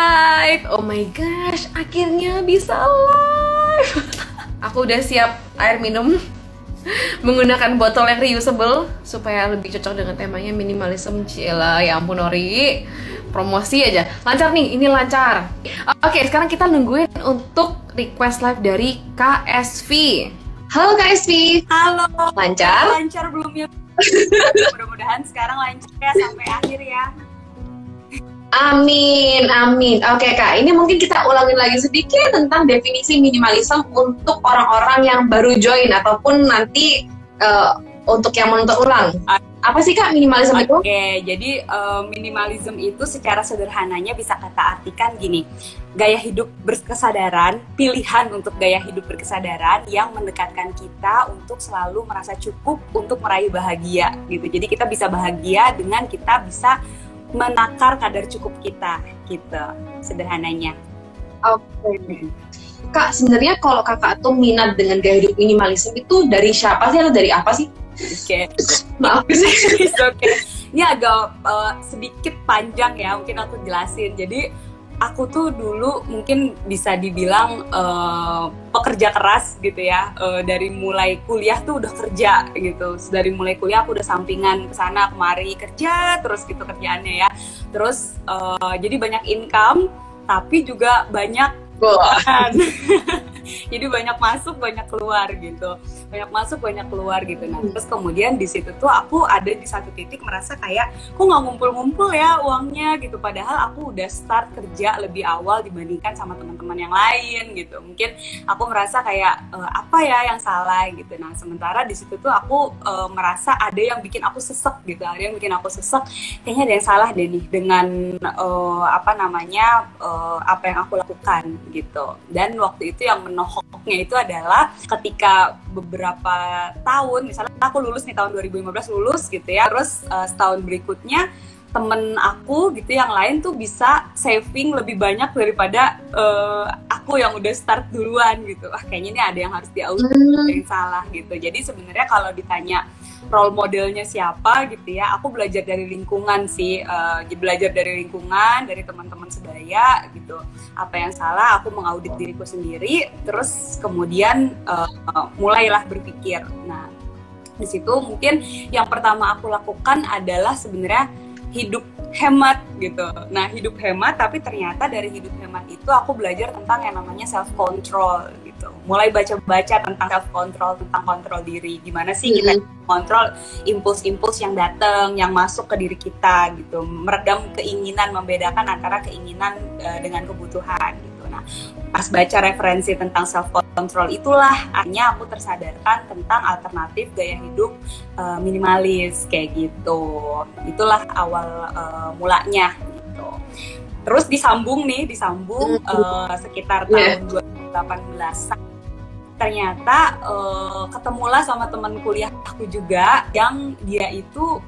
Tribe. Oh my gosh, akhirnya bisa live. Aku udah siap air minum menggunakan botol yang reusable supaya lebih cocok dengan temanya minimalism. Cila, ya ampun Ori. Promosi aja. Lancar nih, ini lancar. Oke, sekarang kita nungguin untuk request live dari KSV. Halo KSV. Halo. Lancar? Lancar belum ya? Mudah-mudahan sekarang lancar ya sampai akhir ya. Amin, amin. Oke kak, ini mungkin kita ulangin lagi sedikit tentang definisi minimalism untuk orang-orang yang baru join ataupun nanti uh, untuk yang menonton ulang. Apa sih kak minimalism Oke, itu? Oke, jadi uh, minimalism itu secara sederhananya bisa kata artikan gini, gaya hidup berkesadaran, pilihan untuk gaya hidup berkesadaran yang mendekatkan kita untuk selalu merasa cukup untuk meraih bahagia gitu. Jadi kita bisa bahagia dengan kita bisa menakar kadar cukup kita gitu sederhananya. Oke. Okay. Kak, sebenarnya kalau kakak tuh minat dengan gaya hidup minimalisme itu dari siapa sih atau dari apa sih? Oke. Okay. Maaf sih. Oke. Okay. Ini agak uh, sedikit panjang ya, mungkin aku jelasin. Jadi aku tuh dulu mungkin bisa dibilang uh, pekerja keras gitu ya. Uh, dari mulai kuliah tuh udah kerja gitu. Dari mulai kuliah aku udah sampingan ke sana kemari kerja terus gitu kerjaannya ya. Terus uh, jadi banyak income tapi juga banyak jadi banyak masuk banyak keluar gitu banyak masuk banyak keluar gitu. Nah terus kemudian di situ tuh aku ada di satu titik merasa kayak kok nggak ngumpul-ngumpul ya uangnya? gitu. Padahal aku udah start kerja lebih awal dibandingkan sama teman-teman yang lain gitu. Mungkin aku merasa kayak e, apa ya yang salah? gitu. Nah sementara di situ tuh aku e, merasa ada yang bikin aku sesek gitu. Ada yang bikin aku sesek kayaknya ada yang salah deh nih dengan e, apa namanya e, apa yang aku lakukan. gitu. Dan waktu itu yang menohoknya itu adalah ketika beberapa tahun misalnya aku lulus nih tahun 2015 lulus gitu ya terus uh, setahun berikutnya temen aku gitu yang lain tuh bisa saving lebih banyak daripada uh, aku yang udah start duluan gitu ah kayaknya ini ada yang harus diaudit hmm. yang salah gitu jadi sebenarnya kalau ditanya role modelnya siapa gitu ya aku belajar dari lingkungan sih uh, belajar dari lingkungan dari teman-teman sebaya gitu apa yang salah aku mengaudit diriku sendiri terus kemudian uh, mulailah berpikir nah di situ mungkin yang pertama aku lakukan adalah sebenarnya hidup hemat gitu. Nah, hidup hemat tapi ternyata dari hidup hemat itu aku belajar tentang yang namanya self control gitu. Mulai baca-baca tentang self control, tentang kontrol diri. Gimana sih kita kontrol impuls-impuls yang datang, yang masuk ke diri kita gitu. Meredam keinginan, membedakan antara keinginan uh, dengan kebutuhan gitu. Nah, pas baca referensi tentang self control itulah akhirnya aku tersadarkan tentang alternatif gaya hidup uh, minimalis kayak gitu itulah awal uh, mulanya gitu terus disambung nih disambung uh, sekitar iya. tahun yeah. 2018 ternyata uh, ketemulah sama teman kuliah aku juga yang dia itu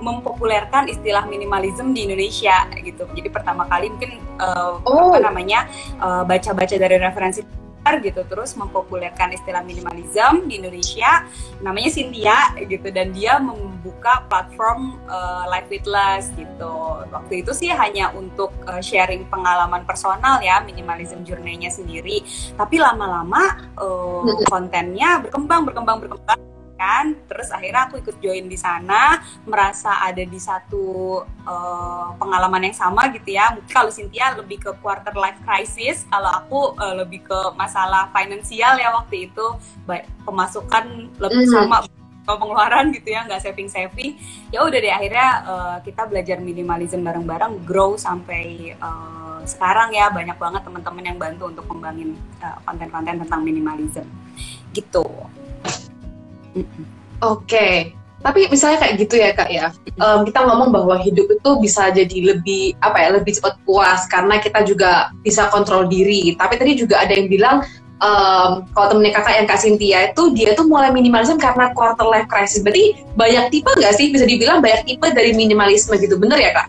mempopulerkan istilah minimalism di Indonesia gitu. Jadi pertama kali mungkin uh, oh. apa namanya baca baca-baca dari referensi gitu terus mempopulerkan istilah minimalism di Indonesia namanya Cynthia gitu dan dia membuka platform uh, Life with Less gitu. Waktu itu sih hanya untuk uh, sharing pengalaman personal ya minimalism journey-nya sendiri. Tapi lama-lama uh, kontennya berkembang berkembang berkembang kan? Terus akhirnya aku ikut join di sana merasa ada di satu uh, pengalaman yang sama gitu ya. Mungkin kalau Cynthia lebih ke quarter life crisis kalau aku uh, lebih ke masalah finansial ya waktu itu. Baik pemasukan lebih mm -hmm. sama pengeluaran gitu ya nggak saving saving ya udah deh akhirnya uh, kita belajar minimalism bareng-bareng grow sampai uh, sekarang ya. Banyak banget teman-teman yang bantu untuk kembangin konten-konten uh, tentang minimalism. Gitu Oke, okay. tapi misalnya kayak gitu ya kak ya, um, kita ngomong bahwa hidup itu bisa jadi lebih apa ya, lebih cepat puas karena kita juga bisa kontrol diri. Tapi tadi juga ada yang bilang um, kalau temennya kakak yang kak Cynthia itu dia tuh mulai minimalisme karena quarter life crisis. Berarti banyak tipe nggak sih? Bisa dibilang banyak tipe dari minimalisme gitu, bener ya kak?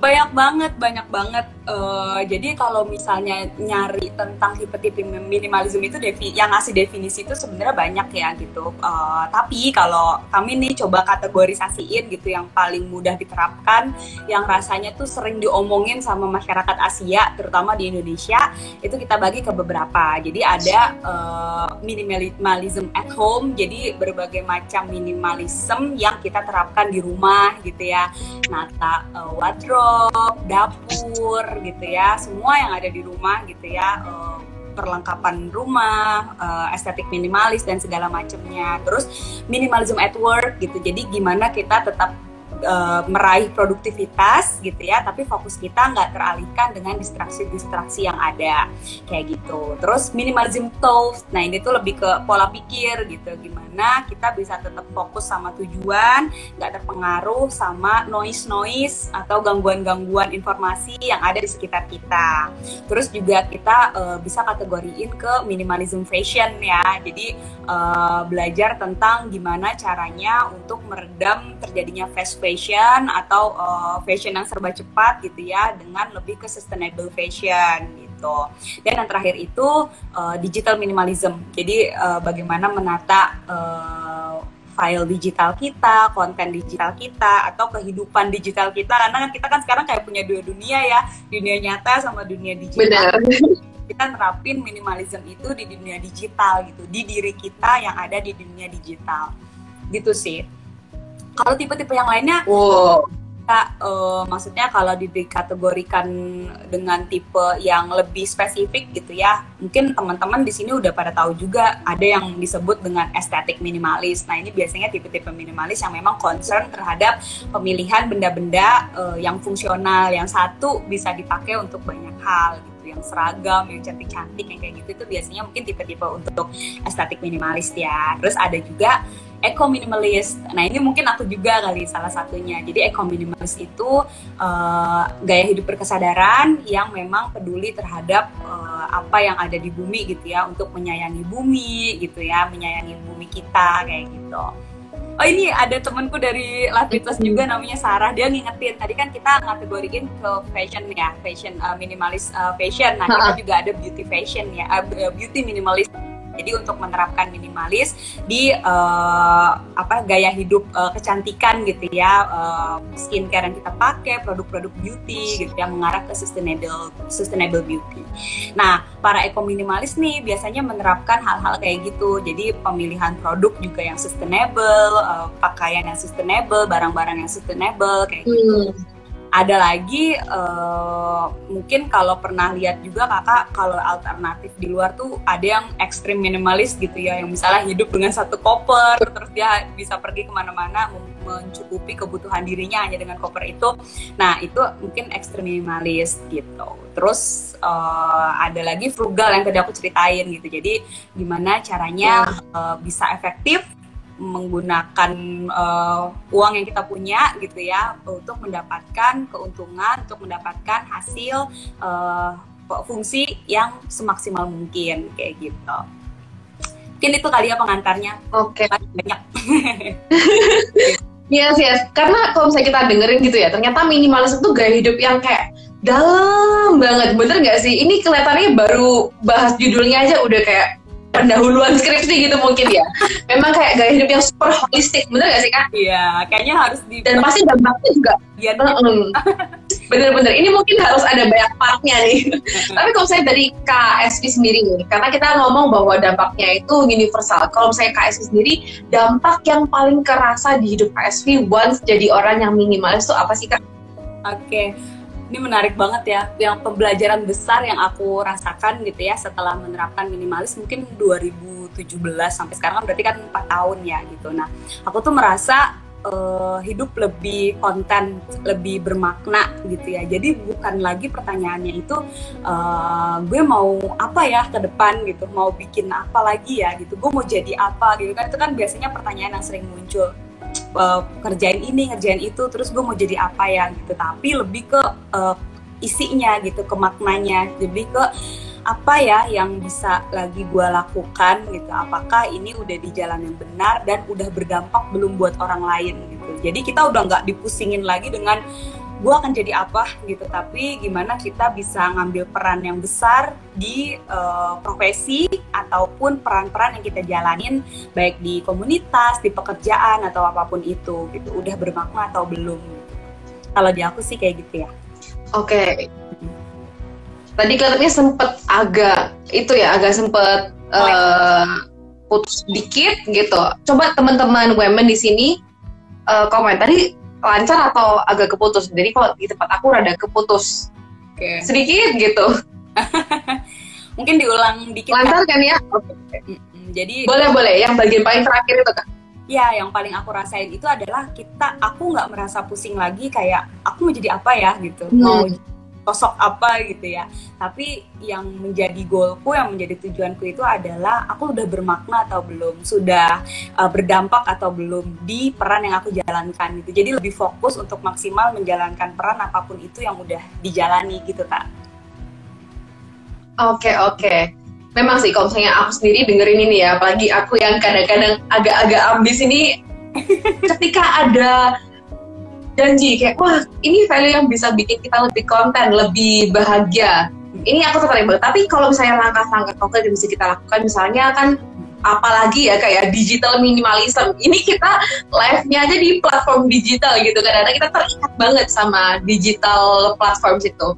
Banyak banget, banyak banget Uh, jadi kalau misalnya nyari tentang tipe-tipe minimalism itu defi yang ngasih definisi itu sebenarnya banyak ya gitu. Uh, tapi kalau kami nih coba kategorisasiin gitu yang paling mudah diterapkan, yang rasanya tuh sering diomongin sama masyarakat Asia, terutama di Indonesia, itu kita bagi ke beberapa. Jadi ada uh, minimalism at home, jadi berbagai macam minimalism yang kita terapkan di rumah gitu ya. Nata uh, wardrobe, dapur gitu ya semua yang ada di rumah gitu ya uh, perlengkapan rumah, uh, estetik minimalis dan segala macamnya. Terus minimalism at work gitu. Jadi gimana kita tetap uh, meraih produktivitas gitu ya, tapi fokus kita nggak teralihkan dengan distraksi-distraksi yang ada kayak gitu. Terus minimalism tools, nah ini tuh lebih ke pola pikir gitu, gimana kita bisa tetap fokus sama tujuan, nggak terpengaruh sama noise-noise atau gangguan-gangguan informasi yang ada di sekitar kita. Terus juga kita uh, bisa kategoriin ke minimalism fashion ya, jadi uh, belajar tentang gimana caranya untuk meredam terjadinya fast fashion fashion atau uh, fashion yang serba cepat gitu ya dengan lebih ke sustainable fashion gitu. Dan yang terakhir itu uh, digital minimalism. Jadi uh, bagaimana menata uh, file digital kita, konten digital kita, atau kehidupan digital kita. Karena kan kita kan sekarang kayak punya dua dunia ya, dunia nyata sama dunia digital. Benar. Kita nerapin minimalism itu di dunia digital gitu, di diri kita yang ada di dunia digital. Gitu sih. Kalau tipe-tipe yang lainnya, wow. kita uh, maksudnya kalau dikategorikan dengan tipe yang lebih spesifik gitu ya, mungkin teman-teman di sini udah pada tahu juga ada yang disebut dengan estetik minimalis. Nah ini biasanya tipe-tipe minimalis yang memang concern terhadap pemilihan benda-benda uh, yang fungsional, yang satu bisa dipakai untuk banyak hal gitu yang seragam, yang cantik-cantik, yang kayak gitu itu biasanya mungkin tipe-tipe untuk estetik minimalis ya. Terus ada juga eco minimalist. Nah ini mungkin aku juga kali salah satunya. Jadi eco minimalist itu uh, gaya hidup berkesadaran yang memang peduli terhadap uh, apa yang ada di bumi gitu ya, untuk menyayangi bumi gitu ya, menyayangi bumi kita kayak gitu. Oh ini ada temanku dari Lapitas juga namanya Sarah dia ngingetin tadi kan kita ngategorikin ke fashion ya fashion uh, minimalis uh, fashion nah kita juga ada beauty fashion ya uh, beauty minimalis jadi untuk menerapkan minimalis di uh, apa gaya hidup uh, kecantikan gitu ya, uh, skincare yang kita pakai, produk-produk beauty gitu yang mengarah ke sustainable sustainable beauty. Nah, para eco minimalis nih biasanya menerapkan hal-hal kayak gitu. Jadi pemilihan produk juga yang sustainable, uh, pakaian yang sustainable, barang-barang yang sustainable kayak gitu. Hmm ada lagi uh, mungkin kalau pernah lihat juga kakak kalau alternatif di luar tuh ada yang ekstrim minimalis gitu ya yang misalnya hidup dengan satu koper terus dia bisa pergi ke mana-mana mencukupi kebutuhan dirinya hanya dengan koper itu. Nah itu mungkin ekstrim minimalis gitu. Terus uh, ada lagi frugal yang tadi aku ceritain gitu. Jadi gimana caranya uh, bisa efektif menggunakan uh, uang yang kita punya gitu ya untuk mendapatkan keuntungan untuk mendapatkan hasil uh, fungsi yang semaksimal mungkin kayak gitu mungkin itu kali ya pengantarnya oke okay. banyak Yes, yes. Karena kalau misalnya kita dengerin gitu ya, ternyata minimalis itu gaya hidup yang kayak dalam banget. Bener nggak sih? Ini kelihatannya baru bahas judulnya aja udah kayak pendahuluan skripsi gitu mungkin ya. Memang kayak gaya hidup yang super holistik, bener gak sih kak? Iya, kayaknya harus di. Dan pasti dampaknya juga. Iya. Bener-bener, ini mungkin harus ada banyak partnya nih. Tapi kalau saya dari KSP sendiri nih, karena kita ngomong bahwa dampaknya itu universal. Kalau saya KSP sendiri, dampak yang paling kerasa di hidup KSP once jadi orang yang minimalis itu apa sih kak? Oke, okay ini menarik banget ya yang pembelajaran besar yang aku rasakan gitu ya setelah menerapkan minimalis mungkin 2017 sampai sekarang kan berarti kan empat tahun ya gitu. Nah aku tuh merasa uh, hidup lebih konten lebih bermakna gitu ya. Jadi bukan lagi pertanyaannya itu uh, gue mau apa ya ke depan gitu mau bikin apa lagi ya gitu gue mau jadi apa gitu kan. Itu kan biasanya pertanyaan yang sering muncul uh, kerjain ini kerjain itu terus gue mau jadi apa ya gitu. Tapi lebih ke uh, isinya gitu ke maknanya. Lebih ke apa ya yang bisa lagi gue lakukan gitu. Apakah ini udah di jalan yang benar dan udah berdampak belum buat orang lain gitu. Jadi kita udah nggak dipusingin lagi dengan gue akan jadi apa gitu. Tapi gimana kita bisa ngambil peran yang besar di uh, profesi ataupun peran-peran yang kita jalanin baik di komunitas di pekerjaan atau apa pun itu gitu. Udah bermakna atau belum? Gitu. kalau di aku sih kayak gitu ya. Oke. Okay. tadi kelihatannya sempet agak itu ya agak sempet uh, putus dikit gitu. Coba teman-teman women di sini uh, komen. Tadi lancar atau agak keputus. Jadi kalau di tempat aku rada keputus. Okay. Sedikit gitu. Mungkin diulang dikit. Lancar kan ya? Okay. Jadi boleh boleh. Yang bagian paling terakhir itu kan? Ya, yang paling aku rasain itu adalah kita, aku nggak merasa pusing lagi kayak aku mau jadi apa ya gitu, hmm. mau sosok apa gitu ya. Tapi yang menjadi goalku, yang menjadi tujuanku itu adalah aku udah bermakna atau belum, sudah uh, berdampak atau belum di peran yang aku jalankan gitu. Jadi lebih fokus untuk maksimal menjalankan peran apa pun itu yang udah dijalani gitu kak. Oke okay, oke. Okay. Memang sih kalau misalnya aku sendiri dengerin ini ya, apalagi aku yang kadang-kadang agak-agak ambis ini ketika ada janji kayak wah ini value yang bisa bikin kita lebih konten, lebih bahagia. Ini aku tertarik banget. Tapi kalau misalnya langkah-langkah konkret yang bisa kita lakukan, misalnya kan apalagi ya kayak digital minimalism. Ini kita live-nya aja di platform digital gitu kan. Karena kita terikat banget sama digital platform itu.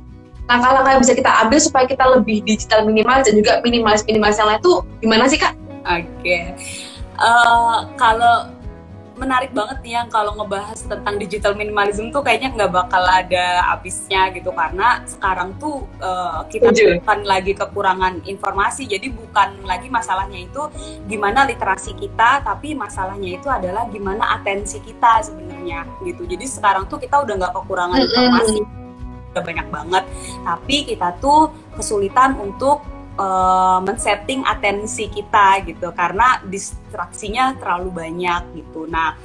Langkah-langkah yang bisa kita ambil supaya kita lebih digital minimalis dan juga minimalis-minimalis yang lain itu gimana sih kak? Oke, okay. uh, eh, kalau menarik banget nih yang kalau ngebahas tentang digital minimalism tuh kayaknya nggak bakal ada habisnya gitu. Karena sekarang tuh uh, kita bukan lagi kekurangan informasi. Jadi bukan lagi masalahnya itu gimana literasi kita tapi masalahnya itu adalah gimana atensi kita sebenarnya gitu. Jadi sekarang tuh kita udah nggak kekurangan informasi. Udah banyak banget. Tapi kita tuh kesulitan untuk uh, men-setting atensi kita gitu karena distraksinya terlalu banyak gitu. Nah,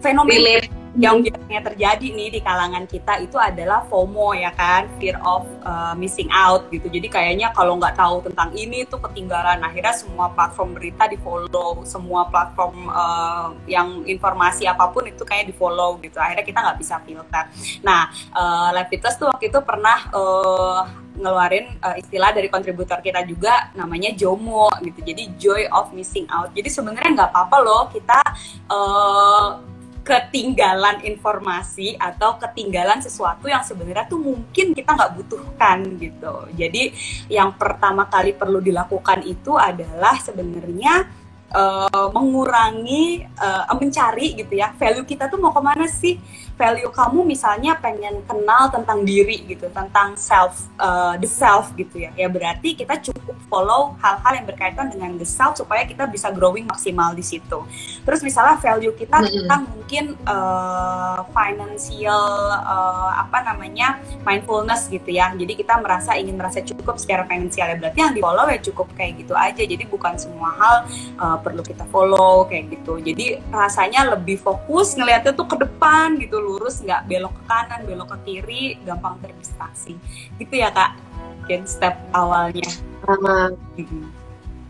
fenomena yang biasanya terjadi nih di kalangan kita itu adalah FOMO ya kan, fear of uh, missing out gitu. Jadi kayaknya kalau nggak tahu tentang ini tuh ketinggalan. Akhirnya semua platform berita di follow, semua platform uh, yang informasi apa pun itu kayak di follow gitu. Akhirnya kita nggak bisa filter. Nah, uh, Levitas tuh waktu itu pernah uh, ngeluarin uh, istilah dari kontributor kita juga namanya JOMO gitu. Jadi joy of missing out. Jadi sebenarnya nggak apa-apa loh kita uh, ketinggalan informasi atau ketinggalan sesuatu yang sebenarnya tuh mungkin kita nggak butuhkan gitu. Jadi yang pertama kali perlu dilakukan itu adalah sebenarnya uh, mengurangi uh, mencari gitu ya value kita tuh mau ke mana sih value kamu misalnya pengen kenal tentang diri gitu tentang self uh, the self gitu ya. Ya berarti kita cukup follow hal-hal yang berkaitan dengan the self supaya kita bisa growing maksimal di situ. Terus misalnya value kita mm-hmm. tentang mungkin uh, financial uh, apa namanya mindfulness gitu ya. Jadi kita merasa ingin merasa cukup secara finansial ya. Berarti yang di follow ya cukup kayak gitu aja. Jadi bukan semua hal uh, perlu kita follow kayak gitu. Jadi rasanya lebih fokus ngelihatnya tuh ke depan gitu lurus nggak belok ke kanan belok ke kiri gampang terdistraksi gitu ya kak mungkin step awalnya sama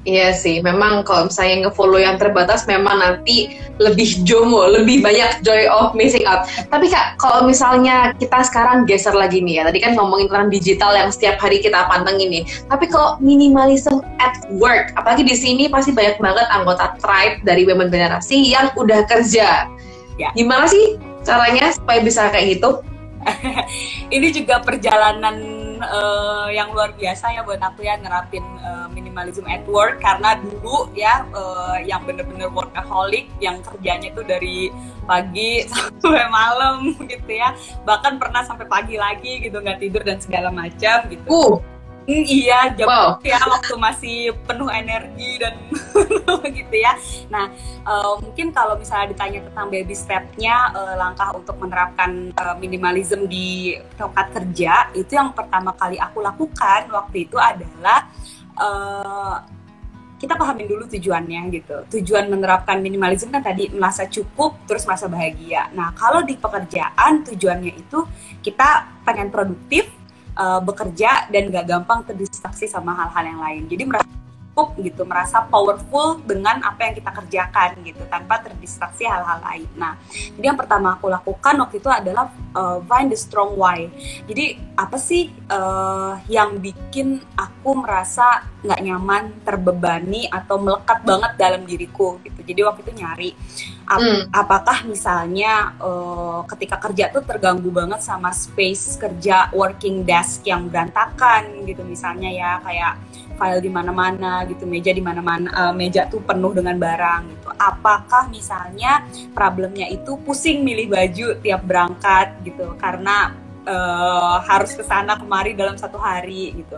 Iya sih, memang kalau misalnya nge-follow yang terbatas memang nanti lebih jomo, lebih banyak joy of missing out. Tapi kak, kalau misalnya kita sekarang geser lagi nih ya, tadi kan ngomongin tentang digital yang setiap hari kita panteng ini. Tapi kalau minimalism at work, apalagi di sini pasti banyak banget anggota tribe dari women generasi yang udah kerja. Ya. Gimana sih caranya supaya bisa kayak gitu? ini juga perjalanan uh, yang luar biasa ya buat aku ya nerapin uh, minimalism at work karena dulu ya uh, yang bener-bener workaholic yang kerjanya itu dari pagi sampai malam gitu ya bahkan pernah sampai pagi lagi gitu nggak tidur dan segala macam gitu. Uh iya, jam wow. ya waktu masih penuh energi dan gitu ya. Nah, uh, mungkin kalau misalnya ditanya tentang baby step-nya, uh, langkah untuk menerapkan uh, minimalism di tempat kerja, itu yang pertama kali aku lakukan waktu itu adalah uh, kita pahamin dulu tujuannya gitu. Tujuan menerapkan minimalism kan tadi merasa cukup terus merasa bahagia. Nah, kalau di pekerjaan tujuannya itu kita pengen produktif, uh, bekerja dan gak gampang terdistraksi sama hal-hal yang lain. Jadi merasa cukup gitu merasa powerful dengan apa yang kita kerjakan gitu tanpa terdistraksi hal-hal lain. Nah, jadi yang pertama aku lakukan waktu itu adalah uh, find the strong why. Jadi apa sih uh, yang bikin aku merasa nggak nyaman, terbebani atau melekat banget dalam diriku gitu. Jadi waktu itu nyari ap hmm. apakah misalnya uh, ketika kerja tuh terganggu banget sama space kerja working desk yang berantakan gitu misalnya ya kayak file di mana-mana gitu meja di mana-mana uh, meja tuh penuh dengan barang gitu apakah misalnya problemnya itu pusing milih baju tiap berangkat gitu karena uh, harus ke sana kemari dalam satu hari gitu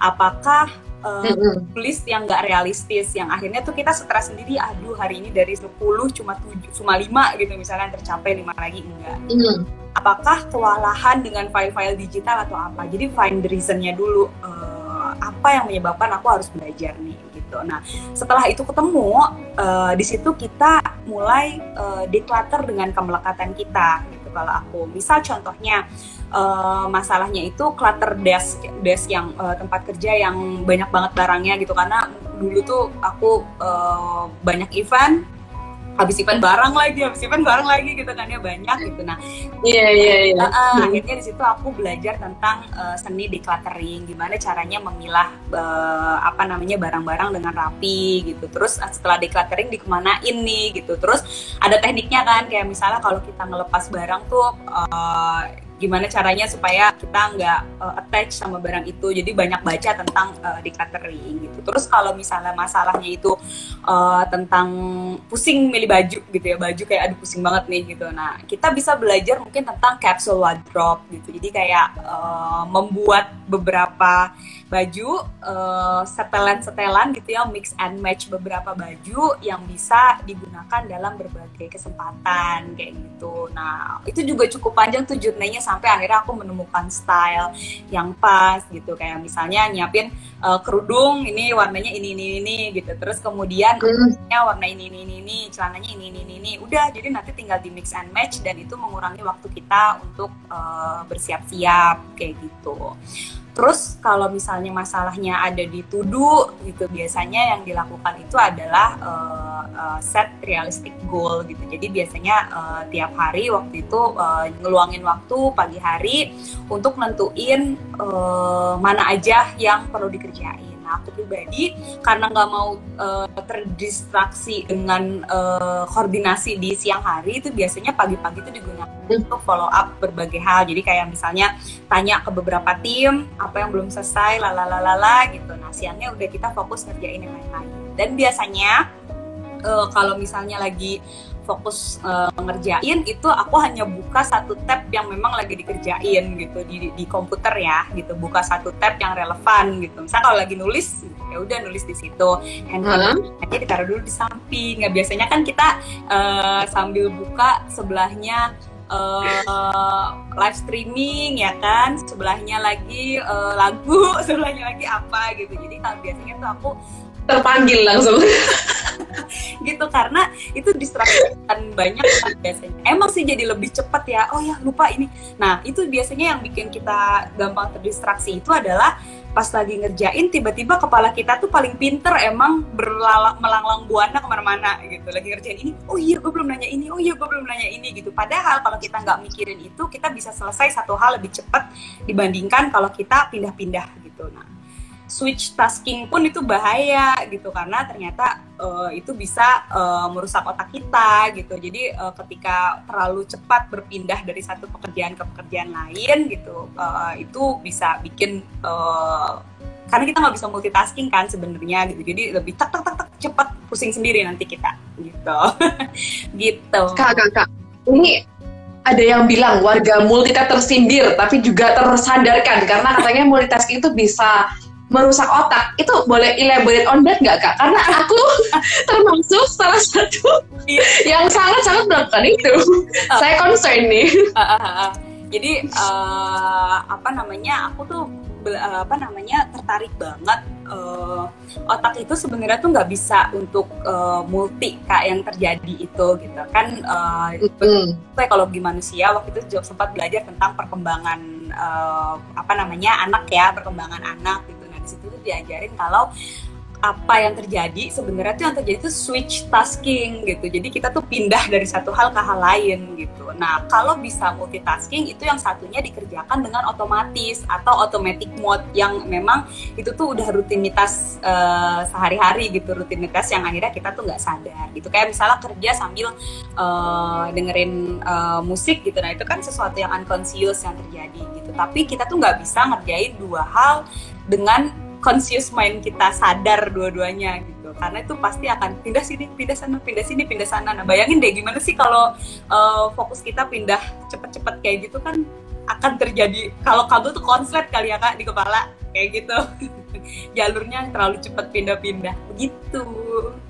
apakah uh, mm-hmm. list yang nggak realistis yang akhirnya tuh kita stres sendiri aduh hari ini dari 10 cuma 7 cuma 5 gitu misalnya tercapai 5 lagi enggak mm-hmm. apakah kewalahan dengan file-file digital atau apa jadi find the reasonnya dulu uh, apa yang menyebabkan aku harus belajar nih gitu nah setelah itu ketemu uh, di situ kita mulai uh, declutter dengan kemelekatan kita gitu kalau aku misal contohnya uh, masalahnya itu clutter desk desk yang uh, tempat kerja yang banyak banget barangnya gitu karena dulu tuh aku uh, banyak event habis event barang lagi, habis event barang lagi gitu kan ya banyak gitu. Nah, iya iya iya. Akhirnya di situ aku belajar tentang uh, seni decluttering, gimana caranya memilah uh, apa namanya barang-barang dengan rapi gitu. Terus setelah decluttering dikemanain nih gitu. Terus ada tekniknya kan kayak misalnya kalau kita ngelepas barang tuh uh, gimana caranya supaya kita nggak uh, attach sama barang itu. Jadi banyak baca tentang uh, decluttering gitu. Terus kalau misalnya masalahnya itu uh, tentang pusing milih baju gitu ya baju kayak aduh pusing banget nih gitu. Nah kita bisa belajar mungkin tentang capsule wardrobe gitu. Jadi kayak uh, membuat beberapa baju uh, setelan-setelan gitu ya mix and match beberapa baju yang bisa digunakan dalam berbagai kesempatan kayak gitu. Nah itu juga cukup panjang tuh sampai akhirnya aku menemukan style yang pas gitu kayak misalnya nyiapin uh, kerudung ini warnanya ini ini ini gitu terus kemudian hmm. warna ini ini ini ini celananya ini ini ini ini udah jadi nanti tinggal di mix and match dan itu mengurangi waktu kita untuk uh, bersiap-siap kayak gitu. Terus kalau misalnya masalahnya ada di tudu gitu biasanya yang dilakukan itu adalah uh, uh, set realistic goal gitu. Jadi biasanya uh, tiap hari waktu itu uh, ngeluangin waktu pagi hari untuk nentuin uh, mana aja yang perlu dikerjain Nah aku pribadi karena nggak mau uh, terdistraksi dengan uh, koordinasi di siang hari itu biasanya pagi-pagi itu digunakan untuk follow up berbagai hal. Jadi kayak misalnya tanya ke beberapa tim apa yang belum selesai, lalalalala gitu. Nah siangnya udah kita fokus ngerjain yang lain-lain. Dan biasanya uh, kalau misalnya lagi fokus uh, ngerjain itu aku hanya buka satu tab yang memang lagi dikerjain gitu di, di komputer ya gitu. Buka satu tab yang relevan gitu. Misalnya kalau lagi nulis ya udah nulis di situ. Handphone uh-huh. aja ditaruh dulu di samping. Nggak biasanya kan kita uh, sambil buka sebelahnya uh, live streaming ya kan? Sebelahnya lagi uh, lagu sebelahnya lagi apa gitu. Jadi kalau biasanya tuh aku terpanggil langsung. Gitu karena itu distraksi banyak kan biasanya. Emang sih jadi lebih cepat ya. Oh ya lupa ini. Nah itu biasanya yang bikin kita gampang terdistraksi itu adalah pas lagi ngerjain tiba-tiba kepala kita tuh paling pinter emang berlalang melanglang buana ke mana-mana gitu. Lagi ngerjain ini oh iya gue belum nanya ini oh iya gue belum nanya ini gitu. Padahal kalau kita nggak mikirin itu kita bisa selesai satu hal lebih cepat dibandingkan kalau kita pindah-pindah gitu. Nah switch tasking pun itu bahaya gitu karena ternyata uh, itu bisa uh, merusak otak kita gitu. Jadi uh, ketika terlalu cepat berpindah dari satu pekerjaan ke pekerjaan lain gitu, uh, itu bisa bikin uh, karena kita nggak bisa multitasking kan sebenarnya gitu. Jadi lebih tak tak tak tak cepat pusing sendiri nanti kita gitu. gitu. Kak, kak, kak. Ini ada yang bilang warga multitask tersindir tapi juga tersadarkan karena katanya multitasking itu bisa merusak otak itu boleh elaborate on that nggak kak? Karena aku termasuk salah satu iya. yang sangat sangat melakukan itu. Uh, Saya concern nih. Uh, uh, uh, uh. Jadi uh, apa namanya? Aku tuh apa namanya tertarik banget uh, otak itu sebenarnya tuh nggak bisa untuk uh, multi kayak yang terjadi itu gitu kan uh, mm. manusia waktu itu sempat belajar tentang perkembangan uh, apa namanya anak ya perkembangan anak gitu situ tuh diajarin kalau apa yang terjadi sebenarnya tuh yang terjadi itu switch tasking gitu. Jadi kita tuh pindah dari satu hal ke hal lain gitu. Nah kalau bisa multitasking itu yang satunya dikerjakan dengan otomatis atau automatic mode yang memang itu tuh udah rutinitas uh, sehari-hari gitu rutinitas yang akhirnya kita tuh nggak sadar gitu. Kayak misalnya kerja sambil uh, dengerin uh, musik gitu. Nah itu kan sesuatu yang unconscious yang terjadi gitu. Tapi kita tuh nggak bisa ngerjain dua hal dengan conscious mind kita sadar dua-duanya gitu. Karena itu pasti akan pindah sini pindah sana pindah sini pindah sana. Nah bayangin deh gimana sih kalau uh, fokus kita pindah cepet-cepet kayak gitu kan akan terjadi. Kalau kabel tuh konslet kali ya kak di kepala kayak gitu jalurnya terlalu cepat pindah-pindah. Begitu.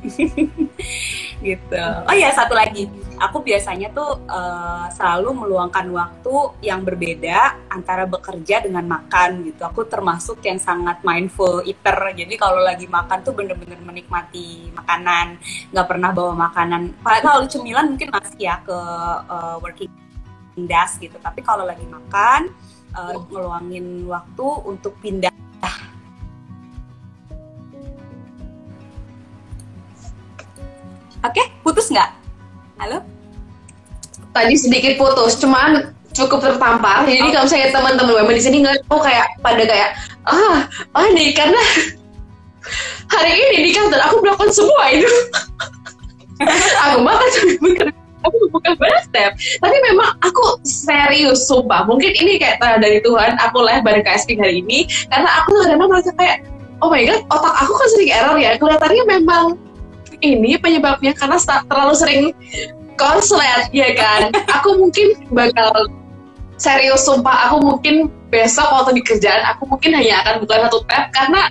Gitu. Oh ya satu lagi. Aku biasanya tuh uh, selalu meluangkan waktu yang berbeda antara bekerja dengan makan gitu. Aku termasuk yang sangat mindful eater jadi kalau lagi makan tuh bener-bener menikmati makanan. Nggak pernah bawa makanan. Kalau cemilan mungkin masih ya ke uh, working desk gitu. Tapi kalau lagi makan uh, ngeluangin waktu untuk pindah Oke, putus nggak? Halo? Tadi sedikit putus, cuman cukup tertampar. Jadi oh. kalau saya teman-teman women di sini nggak tahu kayak pada kayak ah ah nih karena hari ini di kantor aku melakukan semua itu. aku makan sambil aku bukan step tapi memang aku serius sumpah mungkin ini kayak dari Tuhan aku lebar casting hari ini karena aku kadang merasa kayak oh my god otak aku kan sering error ya kelihatannya memang ini penyebabnya karena terlalu sering konslet ya kan? Aku mungkin bakal serius sumpah aku mungkin besok waktu di kerjaan aku mungkin hanya akan buka satu tab karena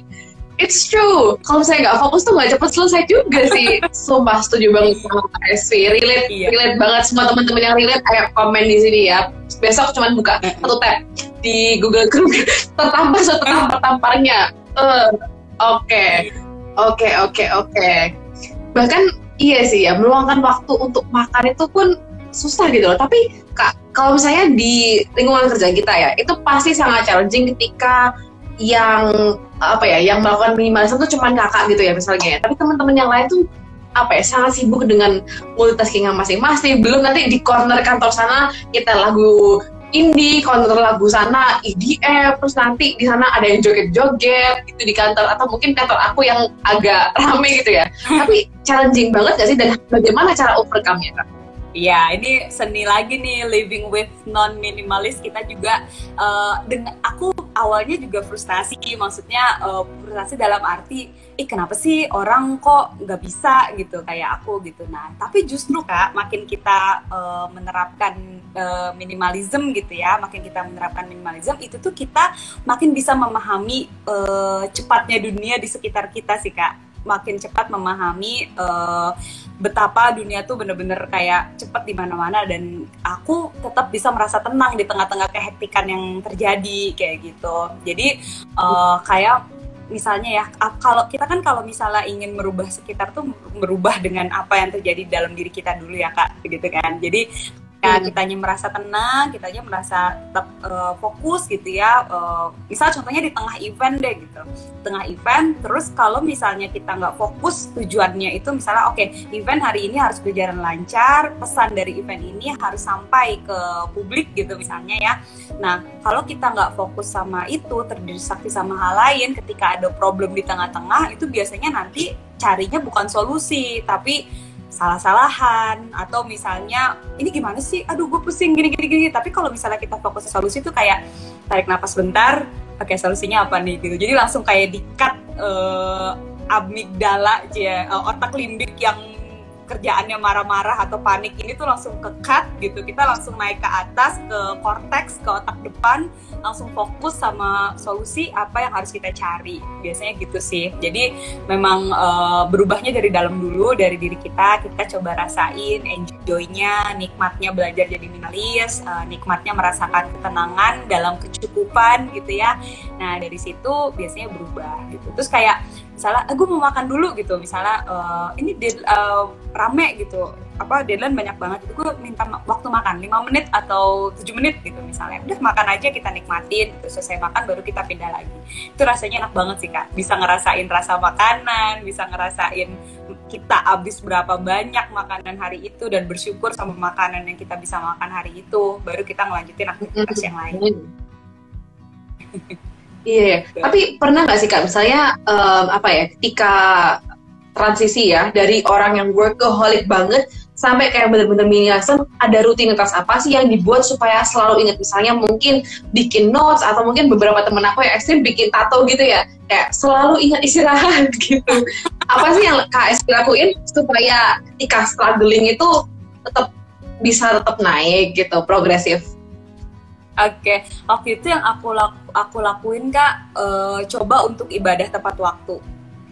it's true. Kalau saya nggak fokus tuh nggak cepet selesai juga sih. Sumpah setuju banget sama SV relate iya. relate banget. Semua teman-teman yang relate ayo komen di sini ya. Besok cuma buka satu tab di Google Chrome. Tertampar satu tampar tamparnya uh, oke oke oke oke bahkan iya sih ya meluangkan waktu untuk makan itu pun susah gitu loh. Tapi kak kalau misalnya di lingkungan kerja kita ya itu pasti sangat challenging ketika yang apa ya yang melakukan minimalisme tuh cuma kakak gitu ya misalnya. Ya tapi teman-teman yang lain tuh apa ya sangat sibuk dengan multitasking masing-masing. Belum nanti di corner kantor sana kita lagu indie, counter lagu sana EDM, terus nanti di sana ada yang joget-joget gitu di kantor atau mungkin kantor aku yang agak rame gitu ya. Tapi challenging banget gak sih dan bagaimana cara overcome-nya kak? Ya, ini seni lagi nih living with non minimalis kita juga uh, dengan aku awalnya juga frustasi, maksudnya uh, frustasi dalam arti, ih kenapa sih orang kok nggak bisa gitu kayak aku gitu. Nah, tapi justru kak, makin kita uh, menerapkan uh, minimalism gitu ya, makin kita menerapkan minimalism itu tuh kita makin bisa memahami uh, cepatnya dunia di sekitar kita sih kak, makin cepat memahami uh, betapa dunia tuh bener-bener kayak cepet di mana-mana dan aku tetap bisa merasa tenang di tengah-tengah kehektikan yang terjadi kayak gitu. Jadi uh, kayak misalnya ya kalau kita kan kalau misalnya ingin merubah sekitar tuh merubah dengan apa yang terjadi dalam diri kita dulu ya kak gitu kan. Jadi ya hmm. kitanya merasa tenang, kitanya merasa tetap uh, fokus gitu ya. Uh, misal contohnya di tengah event deh gitu, tengah event. Terus kalau misalnya kita nggak fokus tujuannya itu misalnya oke okay, event hari ini harus berjalan lancar, pesan dari event ini harus sampai ke publik gitu misalnya ya. Nah kalau kita nggak fokus sama itu terdistraksi sama hal lain, ketika ada problem di tengah-tengah itu biasanya nanti carinya bukan solusi tapi salah-salahan atau misalnya ini gimana sih? Aduh gue pusing gini gini gini. Tapi kalau misalnya kita fokus ke solusi itu kayak tarik nafas bentar oke solusinya apa nih gitu. Jadi langsung kayak dikat uh, amigdala aja uh, otak limbik yang kerjaannya marah-marah atau panik ini tuh langsung ke cut gitu. Kita langsung naik ke atas ke cortex ke otak depan langsung fokus sama solusi apa yang harus kita cari. Biasanya gitu sih. Jadi memang uh, berubahnya dari dalam dulu dari diri kita kita coba rasain enjoynya nikmatnya belajar jadi minimalis uh, nikmatnya merasakan ketenangan dalam kecukupan gitu ya. Nah dari situ biasanya berubah gitu. Terus kayak misalnya aku ah, mau makan dulu gitu. Misalnya uh, ini uh, rame gitu apa deadline banyak banget. Itu gue minta waktu makan 5 menit atau 7 menit gitu misalnya. Udah makan aja kita nikmatin terus selesai makan baru kita pindah lagi. Itu rasanya enak banget sih kak. Bisa ngerasain rasa makanan bisa ngerasain kita habis berapa banyak makanan hari itu dan bersyukur sama makanan yang kita bisa makan hari itu baru kita ngelanjutin aktivitas yang lain. Iya, yeah. tapi pernah nggak sih kak, misalnya um, apa ya, ketika transisi ya dari orang yang workaholic banget sampai kayak bener-bener minimalism ada rutinitas apa sih yang dibuat supaya selalu ingat? Misalnya mungkin bikin notes atau mungkin beberapa temen aku yang ekstrim bikin tato gitu ya. Kayak selalu ingat istirahat gitu. Apa sih yang KSP lakuin supaya ketika struggling itu tetap bisa tetap naik gitu progresif? Oke, okay. waktu itu yang aku laku, aku lakuin kak, uh, coba untuk ibadah tepat waktu,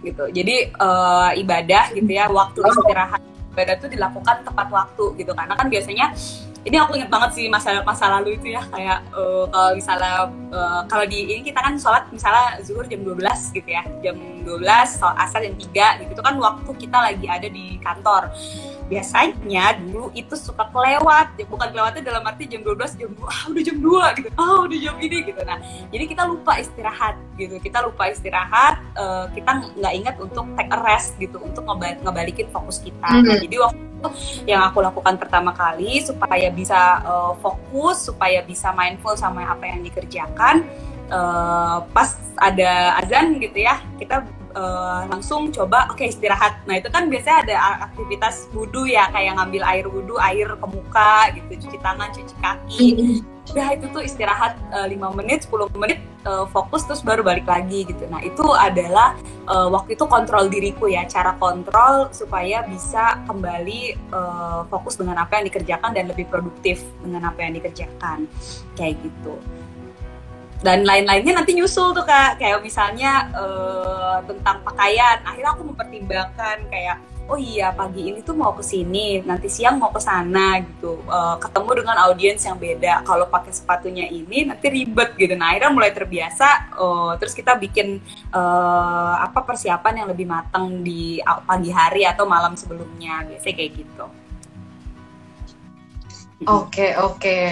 gitu. Jadi uh, ibadah gitu ya, waktu istirahat ibadah itu dilakukan tepat waktu gitu. Karena kan biasanya ini aku inget banget sih masa masa lalu itu ya kayak uh, kalau misalnya uh, kalau di ini kita kan sholat misalnya zuhur jam 12 gitu ya jam 12 sholat asar jam 3 gitu itu kan waktu kita lagi ada di kantor. Biasanya dulu itu suka kelewat ya bukan kelewatnya dalam arti jam 12 jam 2 ah udah jam 2 gitu ah udah jam ini gitu. Nah jadi kita lupa istirahat gitu kita lupa istirahat uh, kita nggak ingat untuk take a rest gitu untuk ngebalikin fokus kita. Mm -hmm. nah, jadi waktu yang aku lakukan pertama kali supaya bisa uh, fokus supaya bisa mindful sama apa yang dikerjakan uh, pas ada azan gitu ya kita uh, langsung coba oke okay, istirahat. Nah itu kan biasanya ada aktivitas wudhu ya kayak ngambil air wudhu, air ke muka gitu, cuci tangan, cuci kaki. Udah itu tuh istirahat uh, eh, 5 menit, 10 menit uh, fokus terus baru balik lagi gitu. Nah itu adalah uh, waktu itu kontrol diriku ya, cara kontrol supaya bisa kembali uh, fokus dengan apa yang dikerjakan dan lebih produktif dengan apa yang dikerjakan kayak gitu. Dan lain-lainnya nanti nyusul tuh kak. Kayak misalnya uh, tentang pakaian. Akhirnya aku mempertimbangkan kayak oh iya pagi ini tuh mau ke sini nanti siang mau ke sana gitu. Uh, ketemu dengan audiens yang beda. Kalau pakai sepatunya ini nanti ribet gitu. Nah akhirnya mulai terbiasa uh, terus kita bikin uh, apa persiapan yang lebih matang di pagi hari atau malam sebelumnya. Biasanya kayak gitu. Oke okay, oke. Okay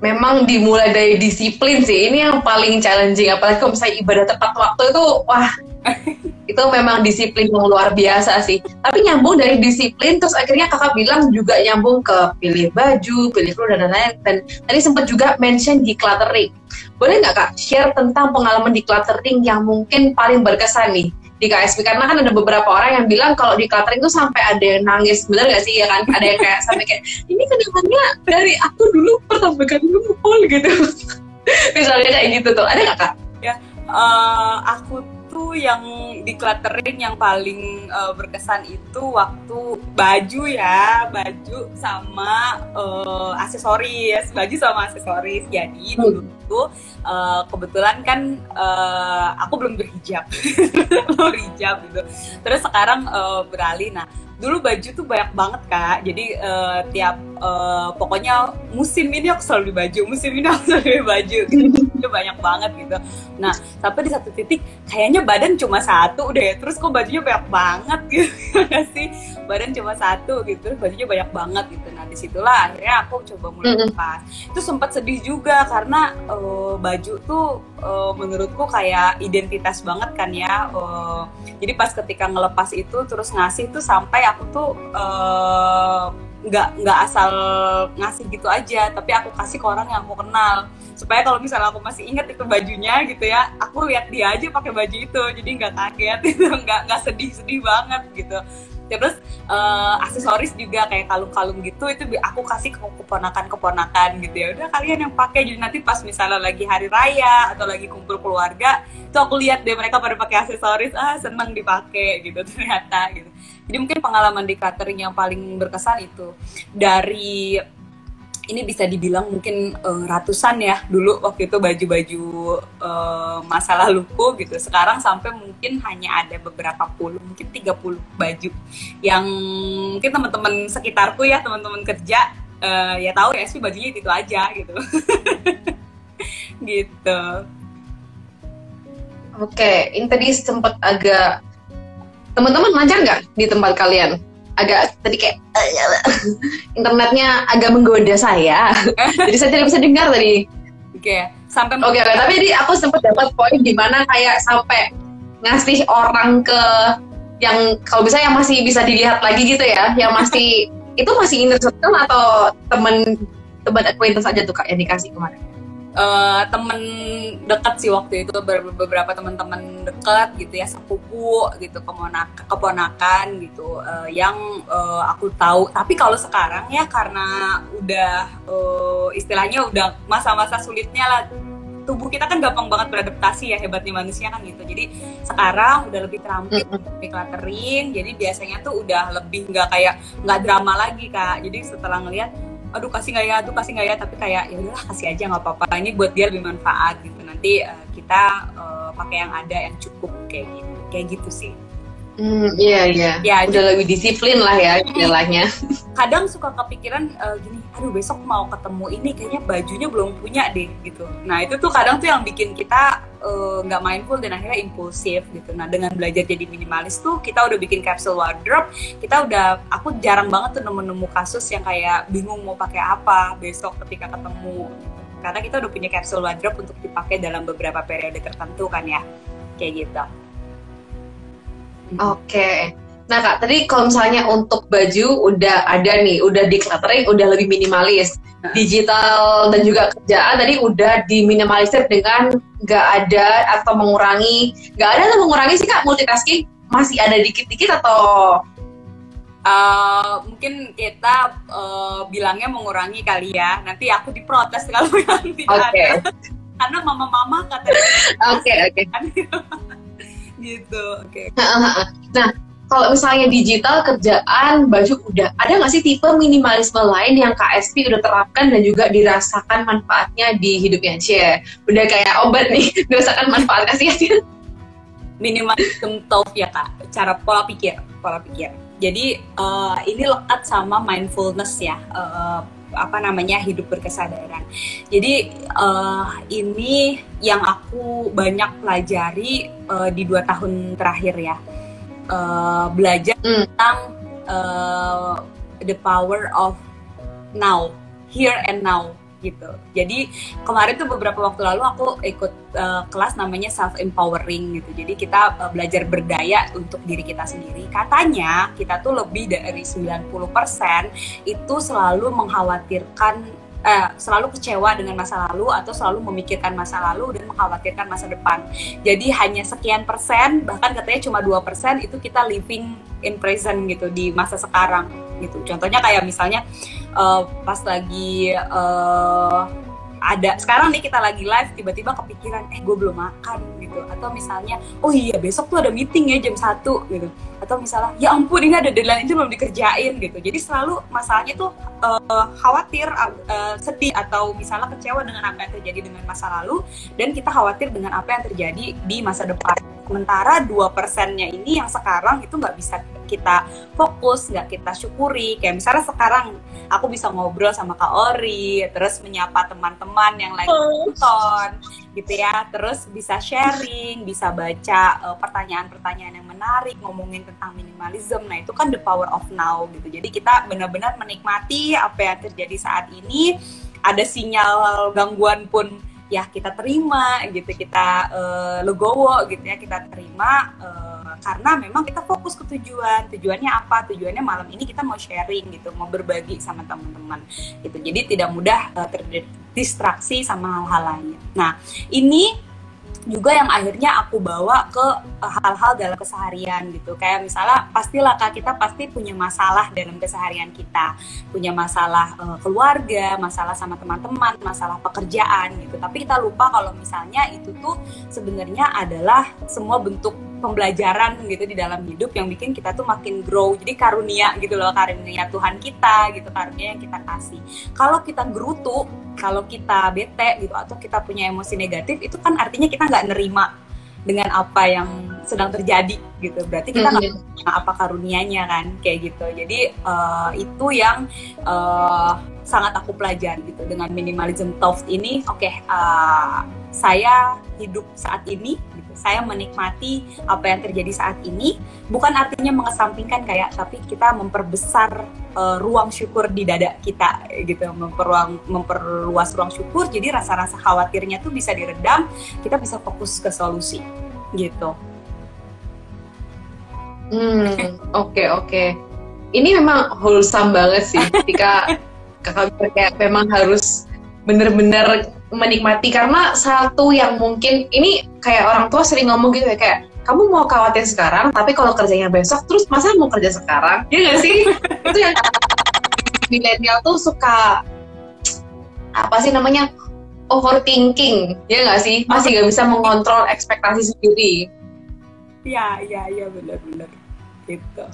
memang dimulai dari disiplin sih. Ini yang paling challenging. Apalagi kalau misalnya ibadah tepat waktu itu, wah, itu memang disiplin yang luar biasa sih. Tapi nyambung dari disiplin, terus akhirnya kakak bilang juga nyambung ke pilih baju, pilih kru dan lain-lain. Dan tadi sempat juga mention decluttering. Boleh nggak kak share tentang pengalaman decluttering yang mungkin paling berkesan nih? di KSP karena kan ada beberapa orang yang bilang kalau di catering tuh sampai ada yang nangis bener gak sih ya kan ada yang kayak sampai kayak ini kenapa dari aku dulu pertama kali ngumpul gitu misalnya kayak gitu tuh ada gak kak? Ya uh, aku tuh yang di cluttering yang paling uh, berkesan itu waktu baju ya baju sama uh, aksesoris baju sama aksesoris. Jadi hmm. dulu tuh uh, kebetulan kan uh, aku belum berhijab. Belum berhijab gitu. Terus sekarang uh, beralih. Nah dulu baju tuh banyak banget kak. Jadi uh, tiap uh, pokoknya musim ini aku selalu di baju musim ini aku selalu di baju. Gitu. banyak banget gitu. Nah sampai di satu titik kayaknya badan cuma satu udah ya terus kok bajunya banyak banget gitu ya sih? Badan cuma satu gitu terus bajunya banyak banget gitu. Nah di situlah akhirnya aku coba mulai lepas. Itu sempat sedih juga karena uh, baju tuh uh, menurutku kayak identitas banget kan ya uh, jadi pas ketika ngelepas itu terus ngasih tuh sampai aku tuh eh, nggak uh, nggak asal ngasih gitu aja tapi aku kasih ke orang yang aku kenal. Supaya kalau misalnya aku masih ingat itu bajunya gitu ya aku lihat dia aja pakai baju itu jadi nggak kaget gitu nggak nggak sedih sedih banget gitu terus uh, aksesoris juga kayak kalung-kalung gitu itu aku kasih ke keponakan-keponakan gitu ya. Udah kalian yang pakai. Jadi nanti pas misalnya lagi hari raya atau lagi kumpul keluarga itu aku lihat deh mereka pada pakai aksesoris. Ah seneng dipakai gitu ternyata gitu. Jadi mungkin pengalaman di catering yang paling berkesan itu. Dari ini bisa dibilang mungkin uh, ratusan ya dulu waktu itu baju-baju uh, masa laluku gitu. Sekarang sampai mungkin hanya ada beberapa puluh, mungkin 30 baju yang mungkin teman-teman sekitarku ya, teman-teman kerja uh, ya tahu ya sih bajunya itu, aja gitu. gitu. Oke, ini tadi sempat agak teman-teman lancar nggak di tempat kalian? Agak tadi kayak internetnya agak menggoda saya, jadi saya tidak bisa dengar tadi. Oke, sampai Oke, oke. tapi tadi aku sempat dapat poin di mana kayak sampai ngasih orang ke yang kalau bisa yang masih bisa dilihat lagi gitu ya, yang masih itu masih inner circle atau teman teman acquaintance aja tuh kak yang dikasih kemarin? Uh, temen dekat sih waktu itu beberapa teman-teman dekat gitu ya sepupu gitu keponakan keponakan gitu uh, yang uh, aku tahu. Tapi kalau sekarang ya karena udah uh, istilahnya udah masa-masa sulitnya lah tubuh kita kan gampang banget beradaptasi ya hebatnya manusia kan gitu. Jadi sekarang udah lebih terampil mm decluttering jadi biasanya tuh udah lebih nggak kayak nggak drama lagi kak. Jadi setelah ngeliat aduh kasih nggak ya aduh kasih nggak ya tapi kayak ya udahlah kasih aja nggak apa-apa. Ini buat dia lebih manfaat gitu. Nanti uh, kita uh, pakai yang ada yang cukup kayak gitu. Kayak gitu sih Hmm, iya iya. Ya, udah lebih disiplin lah ya istilahnya. Kadang suka kepikiran uh, gini, aduh besok mau ketemu ini kayaknya bajunya belum punya deh gitu. Nah itu tuh kadang tuh yang bikin kita nggak uh, mindful dan akhirnya impulsif gitu. Nah dengan belajar jadi minimalis tuh kita udah bikin capsule wardrobe, kita udah aku jarang banget tuh nemu-nemu kasus yang kayak bingung mau pakai apa besok ketika ketemu. Karena kita udah punya capsule wardrobe untuk dipakai dalam beberapa periode tertentu kan ya, kayak gitu. Oke. Okay. Nah kak, tadi kalau misalnya untuk baju udah ada nih, udah decluttering, udah lebih minimalis. Digital dan juga kerjaan tadi udah diminimalisir dengan nggak ada atau mengurangi, nggak ada atau mengurangi sih kak multitasking? Masih ada dikit-dikit atau Uh, mungkin kita uh, bilangnya mengurangi kali ya. Nanti aku diprotes kalau bilang tidak okay. ada. Karena mama-mama katanya. Oke oke. Gitu oke. Okay. nah kalau misalnya digital kerjaan baju udah ada nggak sih tipe minimalisme lain yang KSP udah terapkan dan juga dirasakan manfaatnya di hidupnya Cie? Udah kayak obat nih dirasakan manfaatnya sih. Minimalism talk ya kak. Cara pola pikir pola pikir. Jadi uh, ini lekat sama mindfulness ya. Uh, apa namanya hidup berkesadaran. Jadi uh, ini yang aku banyak pelajari uh, di dua tahun terakhir ya, uh, belajar mm. tentang uh, the power of now, here and now gitu. Jadi kemarin tuh beberapa waktu lalu aku ikut uh, kelas namanya self empowering gitu. Jadi kita uh, belajar berdaya untuk diri kita sendiri. Katanya kita tuh lebih dari 90% itu selalu mengkhawatirkan uh, selalu kecewa dengan masa lalu atau selalu memikirkan masa lalu dan mengkhawatirkan masa depan. Jadi hanya sekian persen, bahkan katanya cuma dua persen itu kita living in present gitu di masa sekarang gitu. Contohnya kayak misalnya uh, pas lagi uh, ada sekarang nih kita lagi live tiba-tiba kepikiran eh gue belum makan gitu atau misalnya oh iya besok tuh ada meeting ya jam satu gitu atau misalnya ya ampun ini ada deadline itu belum dikerjain gitu. Jadi selalu masalahnya tuh uh, khawatir uh, sedih atau misalnya kecewa dengan apa yang terjadi dengan masa lalu dan kita khawatir dengan apa yang terjadi di masa depan. Sementara dua persennya ini yang sekarang itu nggak bisa kita fokus nggak kita syukuri. Kayak misalnya sekarang aku bisa ngobrol sama Kak Ori terus menyapa teman-teman yang lagi oh. nonton gitu ya. Terus bisa sharing bisa baca pertanyaan pertanyaan-pertanyaan yang menarik ngomongin tentang minimalism. Nah itu kan the power of now gitu. Jadi kita benar-benar menikmati apa yang terjadi saat ini. Ada sinyal gangguan pun ya kita terima gitu kita uh, legowo gitu ya kita terima uh, karena memang kita fokus ke tujuan. Tujuannya apa? Tujuannya malam ini kita mau sharing gitu mau berbagi sama teman-teman gitu. Jadi tidak mudah uh, terdistraksi sama hal-hal lain. Nah ini juga yang akhirnya aku bawa ke eh, hal-hal dalam keseharian gitu. Kayak misalnya pastilah kak kita pasti punya masalah dalam keseharian kita. Punya masalah uh, keluarga masalah sama teman-teman masalah pekerjaan gitu. Tapi kita lupa kalau misalnya itu tuh sebenarnya adalah semua bentuk pembelajaran gitu di dalam hidup yang bikin kita tuh makin grow. Jadi karunia gitu loh karunia Tuhan kita gitu karunia yang kita kasih. Kalau kita gerutu kalau kita bete gitu atau kita punya emosi negatif itu kan artinya kita nggak nerima dengan apa yang sedang terjadi gitu. Berarti kita nggak mm -hmm. apa karunianya kan kayak gitu. Jadi uh, itu yang uh, sangat aku pelajari gitu. Dengan minimalism thought ini oke okay, uh, saya hidup saat ini gitu. saya menikmati apa yang terjadi saat ini. Bukan artinya mengesampingkan kayak tapi kita memperbesar uh, ruang syukur di dada kita gitu. Memperuang memperluas ruang syukur. Jadi rasa-rasa khawatirnya tuh bisa diredam. Kita bisa fokus ke solusi gitu hmm oke okay, oke. Okay. ini memang wholesome banget sih ketika kakak kayak memang harus bener-bener menikmati. Karena satu yang mungkin ini kayak orang tua sering ngomong gitu ya kayak kamu mau khawatir sekarang tapi kalau kerjanya besok terus masa mau kerja sekarang? Ya gak sih? Itu yang milenial tuh suka apa sih namanya overthinking. Ya gak sih? Masih gak bisa mengontrol ekspektasi sendiri. Iya iya iya benar-benar gitu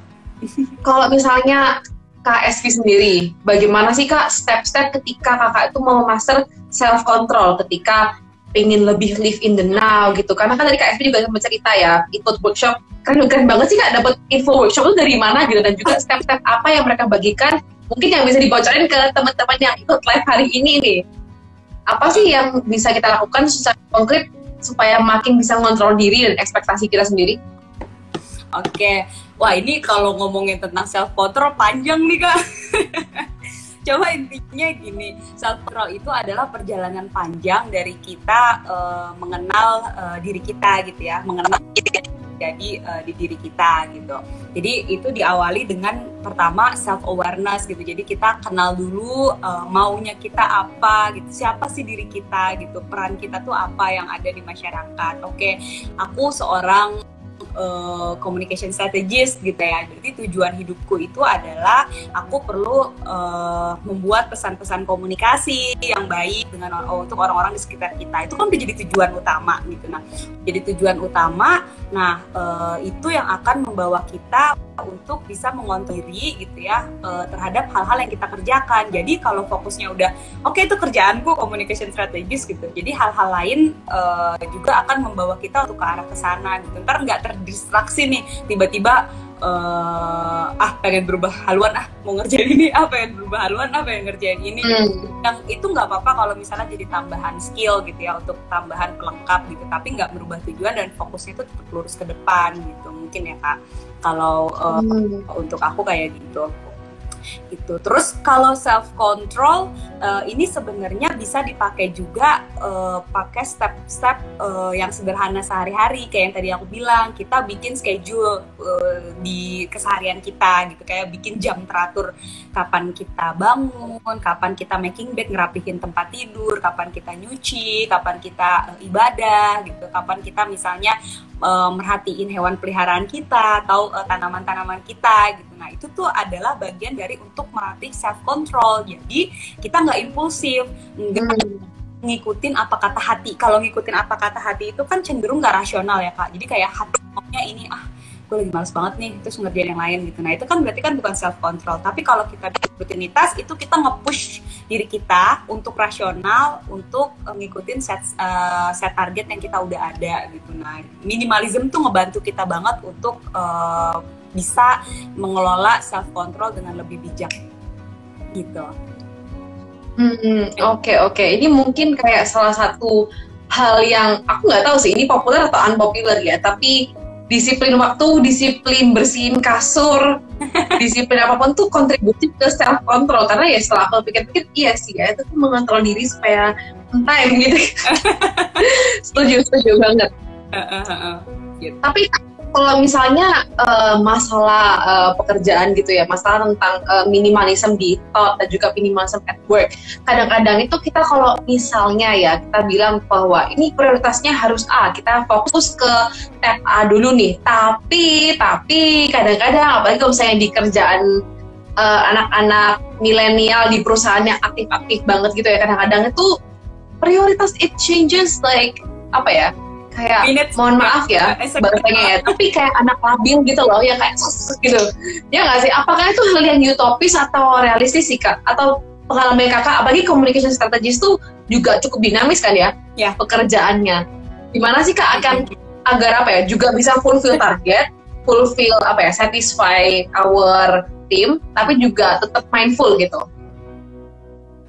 kalau misalnya Kak sendiri, bagaimana sih Kak step-step ketika Kakak itu mau master self control ketika pengen lebih live in the now gitu? Karena kan tadi Kak Eski juga sempat cerita ya, ikut workshop keren-keren banget sih Kak dapat info workshop itu dari mana gitu dan juga step-step apa yang mereka bagikan mungkin yang bisa dibocorin ke teman-teman yang ikut live hari ini nih. Apa sih yang bisa kita lakukan secara konkret supaya makin bisa mengontrol diri dan ekspektasi kita sendiri? Oke, wah ini kalau ngomongin tentang self control panjang nih kak. Coba intinya gini, self control itu adalah perjalanan panjang dari kita uh, mengenal uh, diri kita gitu ya, mengenal jadi uh, di diri kita gitu. Jadi itu diawali dengan pertama self awareness gitu. Jadi kita kenal dulu uh, maunya kita apa gitu. Siapa sih diri kita gitu. Peran kita tuh apa yang ada di masyarakat. Oke, aku seorang uh, communication strategist gitu ya. Jadi tujuan hidupku itu adalah aku perlu uh, membuat pesan-pesan komunikasi yang baik dengan oh, untuk orang-orang di sekitar kita. Itu kan menjadi tujuan utama gitu. Nah, jadi tujuan utama. Nah, uh, itu yang akan membawa kita untuk bisa mengontrol diri gitu ya uh, terhadap hal-hal yang kita kerjakan. Jadi kalau fokusnya udah oke okay, itu kerjaanku communication strategis gitu. Jadi hal-hal lain uh, juga akan membawa kita untuk ke arah ke sana gitu. Ntar nggak terdistraksi nih tiba-tiba uh, ah pengen berubah haluan ah mau ngerjain ini ah pengen berubah haluan ah pengen ngerjain ini hmm. yang itu nggak apa-apa kalau misalnya jadi tambahan skill gitu ya untuk tambahan pelengkap gitu tapi nggak berubah tujuan dan fokusnya itu tetap lurus ke depan gitu mungkin ya kak kalau uh, hmm. untuk aku kayak gitu gitu. Terus kalau self control uh, eh, ini sebenarnya bisa dipakai juga uh, pakai step-step uh, yang sederhana sehari-hari kayak yang tadi aku bilang kita bikin schedule uh, di keseharian kita gitu kayak bikin jam teratur kapan kita bangun, kapan kita making bed ngerapihin tempat tidur, kapan kita nyuci, kapan kita uh, ibadah gitu, kapan kita misalnya merhatiin hewan peliharaan kita atau tanaman-tanaman kita gitu. Nah itu tuh adalah bagian dari untuk melatih self control. Jadi kita nggak impulsif, nggak hmm. ngikutin apa kata hati. Kalau ngikutin apa kata hati itu kan cenderung nggak rasional ya kak. Jadi kayak hati maunya ini ah gue lagi males banget nih terus ngerjain yang lain gitu nah itu kan berarti kan bukan self control tapi kalau kita rutinitas itu kita nge-push diri kita untuk rasional untuk uh, ngikutin set uh, set target yang kita udah ada gitu nah minimalism tuh ngebantu kita banget untuk uh, bisa mengelola self control dengan lebih bijak gitu Hmm, oke okay, oke. Okay. Ini mungkin kayak salah satu hal yang aku nggak tahu sih ini populer atau unpopular ya, tapi disiplin waktu, disiplin bersihin kasur, disiplin apa pun tuh kontribusi ke self control karena ya setelah aku pikir-pikir iya sih ya itu tuh mengontrol diri supaya time gitu. setuju setuju banget. Uh, uh, uh, gitu. Tapi kalau misalnya uh, masalah uh, pekerjaan gitu ya, masalah tentang uh, minimalism di thought dan juga minimalism at work, kadang-kadang itu kita kalau misalnya ya kita bilang bahwa ini prioritasnya harus A, kita fokus ke tab A dulu nih. Tapi tapi kadang-kadang apalagi kalau misalnya di kerjaan uh, anak-anak milenial di perusahaan yang aktif-aktif banget gitu ya, kadang-kadang itu prioritas it changes like apa ya? Kayak Minutes. mohon maaf ya bahasanya ya tapi kayak anak labil gitu loh ya kayak gitu ya nggak sih apakah itu hal yang utopis atau realistis sih kak atau pengalaman kakak apalagi communication strategist tuh juga cukup dinamis kan ya yeah. pekerjaannya gimana sih kak akan agar apa ya juga bisa fulfill target fulfill apa ya satisfy our team tapi juga tetap mindful gitu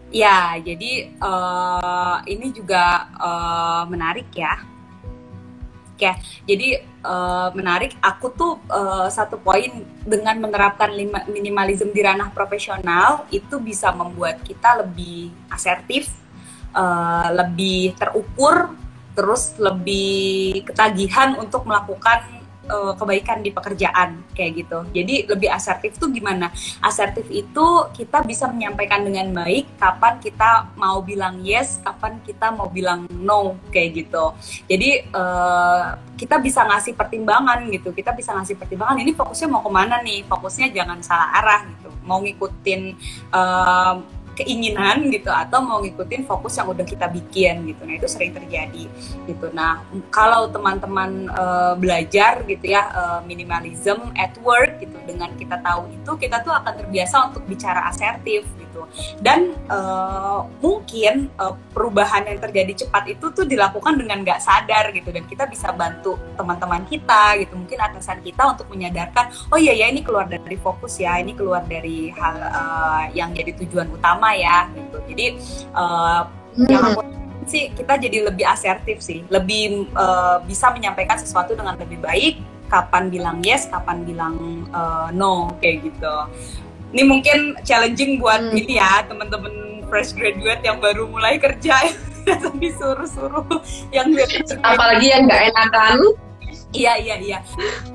Ya, jadi uh, ini juga uh, menarik ya. Oke, jadi uh, menarik. Aku tuh uh, satu poin dengan menerapkan lima, minimalism di ranah profesional itu bisa membuat kita lebih asertif, uh, lebih terukur, terus lebih ketagihan untuk melakukan uh, kebaikan di pekerjaan kayak gitu. Jadi lebih asertif tuh gimana? Asertif itu kita bisa menyampaikan dengan baik kapan kita mau bilang yes, kapan kita mau bilang no kayak gitu. Jadi uh, kita bisa ngasih pertimbangan gitu. Kita bisa ngasih pertimbangan ini fokusnya mau ke mana nih? Fokusnya jangan salah arah gitu. Mau ngikutin uh, keinginan gitu atau mau ngikutin fokus yang udah kita bikin gitu. Nah itu sering terjadi gitu. Nah kalau teman-teman uh, belajar gitu ya uh, minimalism at work gitu dengan kita tahu itu kita tuh akan terbiasa untuk bicara asertif gitu dan uh, mungkin uh, perubahan yang terjadi cepat itu tuh dilakukan dengan nggak sadar gitu. Dan kita bisa bantu teman-teman kita gitu. Mungkin atasan kita untuk menyadarkan oh iya ya ini keluar dari fokus ya. Ini keluar dari hal uh, yang jadi tujuan utama ya gitu. Jadi uh, hmm. yang aku sih kita jadi lebih asertif sih. Lebih uh, bisa menyampaikan sesuatu dengan lebih baik. Kapan bilang yes kapan bilang uh, no kayak gitu ini mungkin challenging buat hmm. ini ya teman-teman fresh graduate yang baru mulai kerja disuruh-suruh yang apalagi yang nggak enakan Iya iya iya.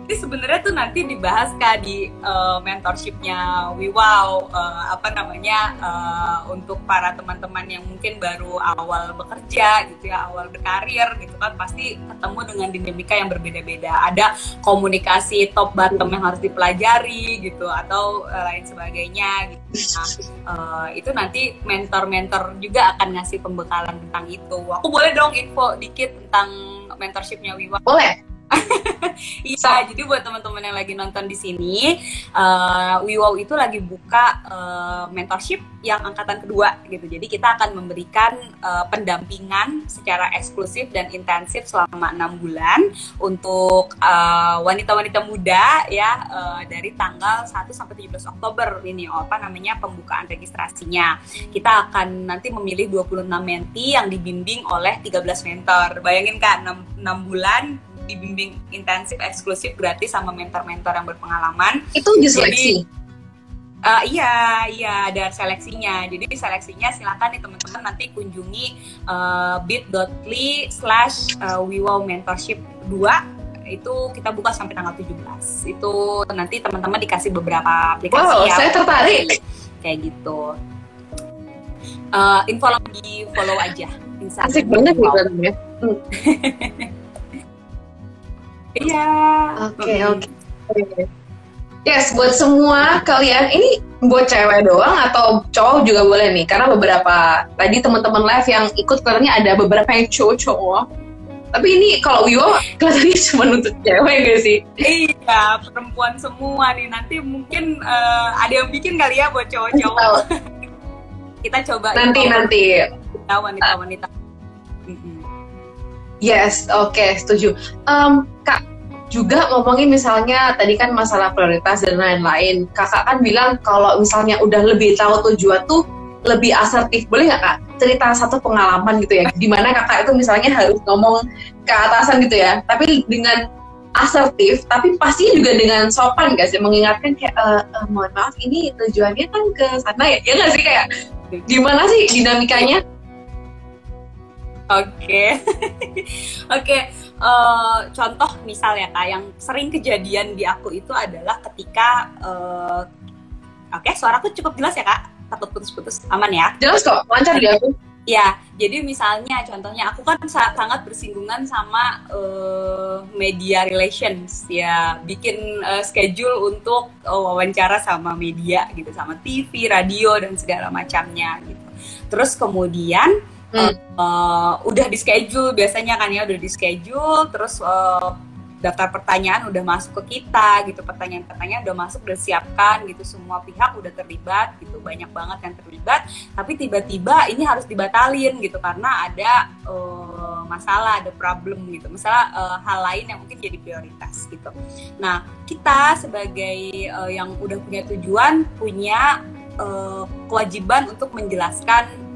Jadi sebenarnya tuh nanti dibahas kak di uh, mentorshipnya WeWow uh, apa namanya uh, untuk para teman-teman yang mungkin baru awal bekerja gitu ya awal berkarir gitu kan pasti ketemu dengan dinamika yang berbeda-beda. Ada komunikasi top bottom yang harus dipelajari gitu atau uh, lain sebagainya. Gitu. Nah uh, itu nanti mentor-mentor juga akan ngasih pembekalan tentang itu. Aku boleh dong info dikit tentang mentorshipnya WeWow? Boleh Iya, jadi buat teman-teman yang lagi nonton di sini, uh, WeWow itu lagi buka uh, mentorship yang angkatan kedua gitu. Jadi kita akan memberikan uh, pendampingan secara eksklusif dan intensif selama enam bulan untuk wanita-wanita uh, muda ya uh, dari tanggal 1 sampai 17 Oktober ini oh, apa namanya pembukaan registrasinya. Kita akan nanti memilih 26 menti yang dibimbing oleh 13 mentor. Bayangin kan 6, 6 bulan dibimbing intensif eksklusif gratis sama mentor-mentor yang berpengalaman. Itu diseleksi. Jadi, Uh, iya, iya ada seleksinya. Jadi seleksinya silakan nih teman-teman nanti kunjungi uh, bit.ly slash uh, mentorship 2 itu kita buka sampai tanggal 17 itu nanti teman-teman dikasih beberapa aplikasi wow, ya saya tertarik. kayak gitu. Uh, info lagi follow aja. Instagram asik banget nih ya Iya. Oke, oke. Yes, buat semua kalian ini buat cewek doang atau cowok juga boleh nih karena beberapa tadi teman-teman live yang ikut kelihatannya ada beberapa yang cowok-cowok. Tapi ini kalau Wiwo kelihatannya cuma untuk cewek gak sih? Iya, perempuan semua nih. Nanti mungkin uh, ada yang bikin kali ya buat cowok-cowok. Kita coba nanti nanti. Wanita-wanita. Yes, oke, okay, setuju. Um, Kak, juga ngomongin misalnya tadi kan masalah prioritas dan lain-lain. Kakak kan bilang kalau misalnya udah lebih tahu tujuan tuh lebih asertif. Boleh nggak kak cerita satu pengalaman gitu ya? Di mana kakak itu misalnya harus ngomong ke atasan gitu ya, tapi dengan asertif, tapi pasti juga dengan sopan gak sih? Mengingatkan kayak, e, e, mohon maaf ini tujuannya kan ke sana ya? Ya nggak sih kayak gimana sih dinamikanya? Oke, oke. Eh, contoh misal ya kak, yang sering kejadian di aku itu adalah ketika, uh, oke, okay, suaraku cukup jelas ya kak, takut putus-putus, aman ya? Jelas kok, lancar di aku. Ya, jadi misalnya contohnya aku kan sangat bersinggungan sama uh, media relations ya, bikin uh, schedule untuk uh, wawancara sama media gitu, sama TV, radio dan segala macamnya gitu. Terus kemudian hmm. uh, udah di schedule biasanya kan ya udah di schedule terus uh, daftar pertanyaan udah masuk ke kita gitu pertanyaan-pertanyaan udah masuk udah siapkan gitu semua pihak udah terlibat gitu banyak banget yang terlibat tapi tiba-tiba ini harus dibatalin gitu karena ada uh, masalah ada problem gitu masalah uh, hal lain yang mungkin jadi prioritas gitu nah kita sebagai uh, yang udah punya tujuan punya uh, kewajiban untuk menjelaskan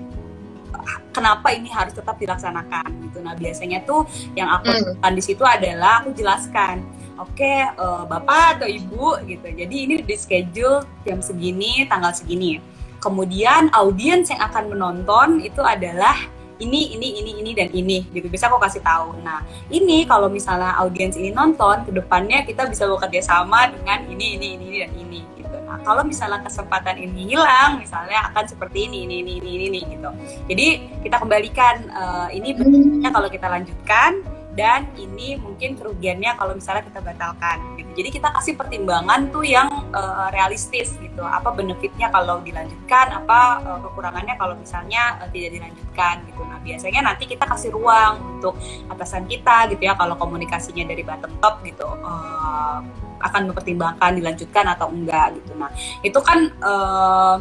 kenapa ini harus tetap dilaksanakan gitu. Nah biasanya tuh yang aku hmm. lakukan di situ adalah aku jelaskan, oke okay, uh, bapak atau ibu gitu. Jadi ini di schedule jam segini, tanggal segini. Kemudian audiens yang akan menonton itu adalah ini ini ini ini dan ini gitu bisa aku kasih tahu nah ini kalau misalnya audiens ini nonton ke depannya kita bisa bekerja sama dengan ini ini ini dan ini nah kalau misalnya kesempatan ini hilang misalnya akan seperti ini ini ini ini ini, gitu jadi kita kembalikan uh, ini bentuknya kalau kita lanjutkan dan ini mungkin kerugiannya kalau misalnya kita batalkan gitu. Jadi kita kasih pertimbangan tuh yang uh, realistis gitu. Apa benefitnya kalau dilanjutkan, apa uh, kekurangannya kalau misalnya uh, tidak dilanjutkan gitu. Nah, biasanya nanti kita kasih ruang untuk atasan kita gitu ya kalau komunikasinya dari bottom top gitu. Uh, akan mempertimbangkan dilanjutkan atau enggak gitu. Nah, itu kan uh,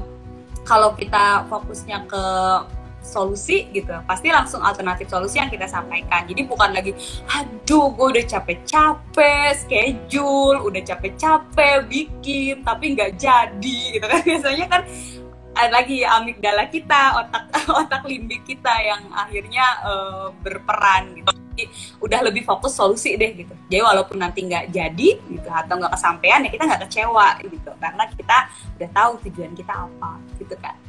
kalau kita fokusnya ke solusi gitu pasti langsung alternatif solusi yang kita sampaikan jadi bukan lagi aduh gue udah capek-capek schedule udah capek-capek bikin tapi nggak jadi gitu kan biasanya kan ada lagi amigdala kita otak otak limbik kita yang akhirnya uh, berperan gitu. Jadi udah lebih fokus solusi deh gitu. Jadi walaupun nanti nggak jadi gitu atau nggak kesampaian ya kita nggak kecewa gitu. Karena kita udah tahu tujuan kita apa gitu kan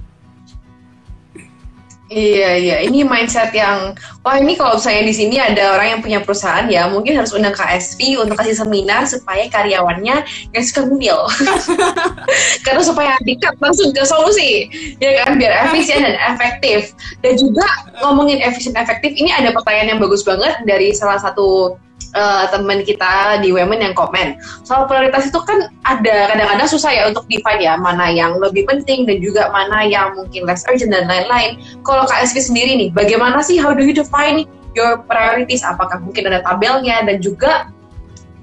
Iya iya, ini mindset yang wah ini kalau misalnya di sini ada orang yang punya perusahaan ya mungkin harus undang KSP untuk kasih seminar supaya karyawannya nggak suka ngemil. Karena supaya dikat langsung ke solusi, ya kan biar efisien dan efektif. Dan juga ngomongin efisien efektif, ini ada pertanyaan yang bagus banget dari salah satu uh, teman kita di Women yang komen soal prioritas itu kan ada kadang-kadang susah ya untuk define ya mana yang lebih penting dan juga mana yang mungkin less urgent dan lain-lain. Kalau KSP sendiri nih, bagaimana sih how do you define your priorities? Apakah mungkin ada tabelnya dan juga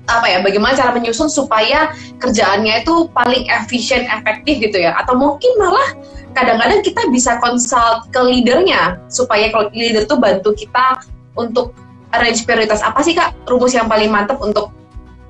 apa ya bagaimana cara menyusun supaya kerjaannya itu paling efisien efektif gitu ya atau mungkin malah kadang-kadang kita bisa consult ke leadernya supaya kalau leader tuh bantu kita untuk range prioritas apa sih kak rumus yang paling mantap untuk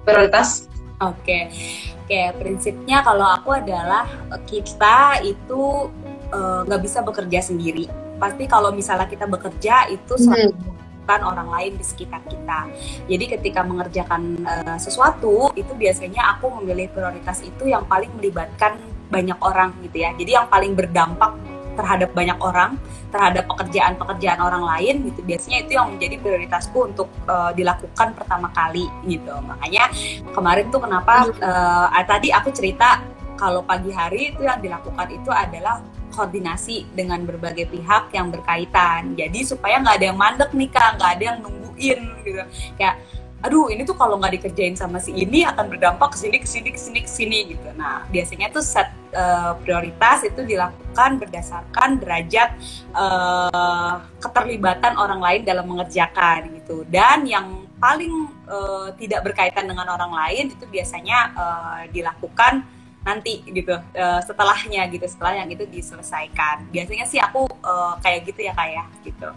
prioritas? Oke, okay. oke okay, prinsipnya kalau aku adalah kita itu eh, nggak uh, bisa bekerja sendiri. Pasti kalau misalnya kita bekerja itu selalu hmm. orang lain di sekitar kita. Jadi ketika mengerjakan uh, sesuatu itu biasanya aku memilih prioritas itu yang paling melibatkan banyak orang gitu ya. Jadi yang paling berdampak terhadap banyak orang, terhadap pekerjaan-pekerjaan orang lain gitu. Biasanya itu yang menjadi prioritasku untuk uh, dilakukan pertama kali gitu. Makanya kemarin tuh kenapa uh, tadi aku cerita kalau pagi hari itu yang dilakukan itu adalah koordinasi dengan berbagai pihak yang berkaitan. Jadi supaya nggak ada yang mandek nih kak, nggak ada yang nungguin gitu. Kayak aduh ini tuh kalau nggak dikerjain sama si ini akan berdampak ke sini ke sini ke sini ke sini gitu. Nah biasanya tuh set uh, prioritas itu dilakukan berdasarkan derajat uh, keterlibatan orang lain dalam mengerjakan gitu. Dan yang paling uh, tidak berkaitan dengan orang lain itu biasanya uh, dilakukan nanti gitu uh, setelahnya gitu setelah yang itu diselesaikan. Biasanya sih aku uh, kayak gitu ya kayak ya, gitu.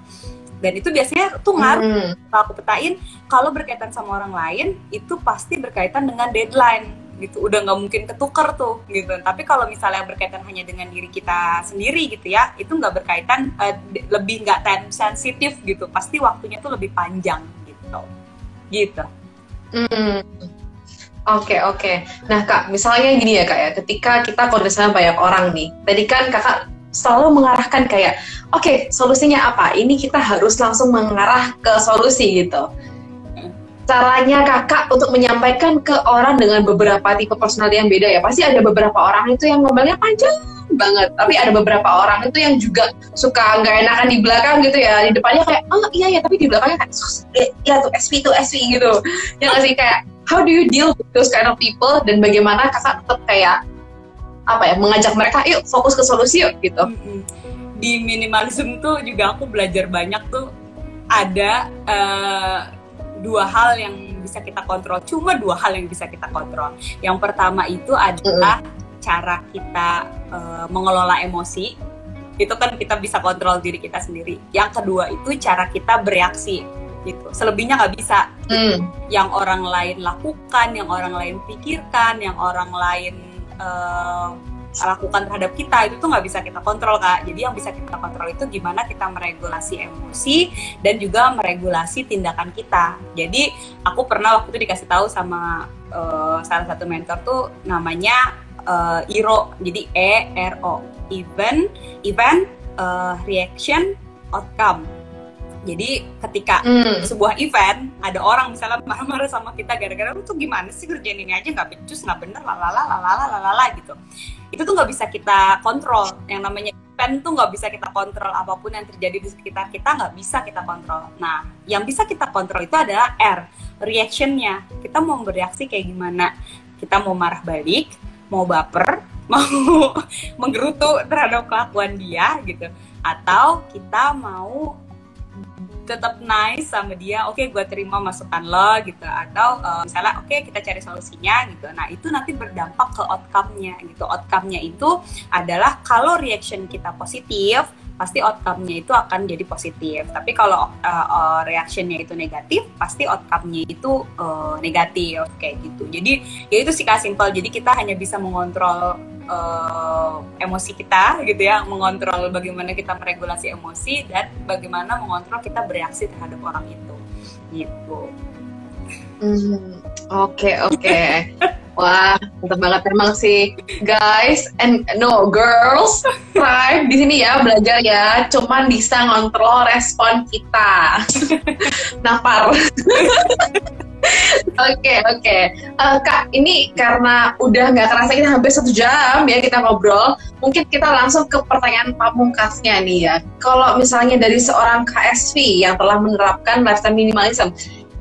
Dan itu biasanya tuh ngaruh. Hmm. kalau aku petain kalau berkaitan sama orang lain itu pasti berkaitan dengan deadline gitu. Udah nggak mungkin ketukar tuh gitu. Tapi kalau misalnya berkaitan hanya dengan diri kita sendiri gitu ya itu nggak berkaitan uh, lebih nggak time sensitif gitu. Pasti waktunya tuh lebih panjang gitu. Gitu. Hmm. Oke okay, oke. Okay. Nah kak, misalnya gini ya kak ya, ketika kita sama banyak orang nih, tadi kan kakak selalu mengarahkan kayak, oke okay, solusinya apa? Ini kita harus langsung mengarah ke solusi gitu. Caranya kakak untuk menyampaikan ke orang dengan beberapa tipe personal yang beda ya, pasti ada beberapa orang itu yang ngomongnya panjang banget, tapi ada beberapa orang itu yang juga suka nggak enakan di belakang gitu ya, di depannya kayak, oh iya ya, tapi di belakangnya kayak, ya tuh SP tuh SP gitu, yang nggak sih kayak how do you deal with those kind of people dan bagaimana kakak tetap kayak apa ya mengajak mereka yuk fokus ke solusi yuk gitu. Di minimalism tuh juga aku belajar banyak tuh ada uh, dua hal yang bisa kita kontrol. Cuma dua hal yang bisa kita kontrol. Yang pertama itu adalah mm. cara kita uh, mengelola emosi. Itu kan kita bisa kontrol diri kita sendiri. Yang kedua itu cara kita bereaksi gitu. Selebihnya nggak bisa. Hmm. yang orang lain lakukan yang orang lain pikirkan yang orang lain uh, lakukan terhadap kita itu tuh nggak bisa kita kontrol kak. Jadi yang bisa kita kontrol itu gimana kita meregulasi emosi dan juga meregulasi tindakan kita. Jadi aku pernah waktu itu dikasih tahu sama uh, salah satu mentor tuh namanya uh, IRO. Jadi E R O. Event event uh, reaction outcome jadi ketika mm. sebuah event ada orang misalnya marah-marah sama kita gara-gara lu tuh gimana sih kerjaan ini aja nggak becus nggak bener lalala lalala lalala gitu. Itu tuh nggak bisa kita kontrol. Yang namanya event tuh nggak bisa kita kontrol apa pun yang terjadi di sekitar kita nggak bisa kita kontrol. Nah, yang bisa kita kontrol itu adalah R, reactionnya. Kita mau bereaksi kayak gimana? Kita mau marah balik, mau baper, mau menggerutu terhadap kelakuan dia gitu, atau kita mau tetap nice sama dia oke okay, gue terima masukan lo gitu. Atau uh, misalnya oke okay, kita cari solusinya gitu. Nah itu nanti berdampak ke outcome-nya gitu. Outcome-nya itu adalah kalau reaction kita positif pasti outcome-nya itu akan jadi positif. Tapi kalau uh, uh, reaction-nya itu negatif, pasti outcome-nya itu uh, negatif kayak gitu. Jadi ya itu sih kak simpel. Jadi kita hanya bisa mengontrol uh, emosi kita gitu ya, mengontrol bagaimana kita meregulasi emosi dan bagaimana mengontrol kita bereaksi terhadap orang itu. Gitu. Hmm, oke oke. Wah, mantap banget emang sih, guys and no girls, try di sini ya belajar ya, cuman bisa ngontrol respon kita. Napar. Oke oke, okay. uh, eh, kak ini karena udah nggak kerasa kita hampir satu jam ya kita ngobrol, mungkin kita langsung ke pertanyaan pamungkasnya nih ya. Kalau misalnya dari seorang KSV yang telah menerapkan lifestyle minimalism,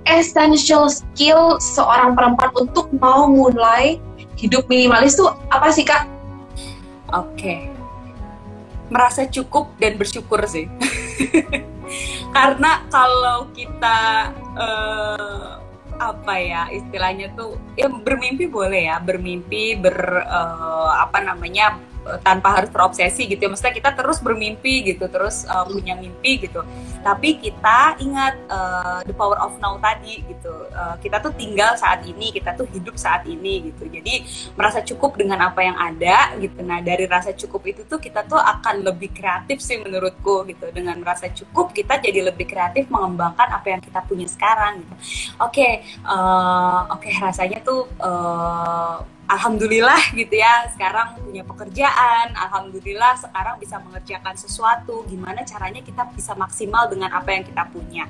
essential skill seorang perempuan untuk mau mulai hidup minimalis tuh apa sih kak? Oke, okay. merasa cukup dan bersyukur sih. Karena kalau kita uh, apa ya istilahnya tuh ya bermimpi boleh ya bermimpi ber uh, apa namanya tanpa harus terobsesi gitu ya. Maksudnya kita terus bermimpi gitu terus uh, punya mimpi gitu. Tapi kita ingat uh, the power of now tadi gitu. Uh, kita tuh tinggal saat ini kita tuh hidup saat ini gitu. Jadi merasa cukup dengan apa yang ada gitu. Nah dari rasa cukup itu tuh kita tuh akan lebih kreatif sih menurutku gitu. Dengan merasa cukup kita jadi lebih kreatif mengembangkan apa yang kita punya sekarang gitu. Oke okay, uh, oke okay, rasanya tuh uh, alhamdulillah gitu ya sekarang punya pekerjaan alhamdulillah sekarang bisa mengerjakan sesuatu gimana caranya kita bisa maksimal dengan apa yang kita punya.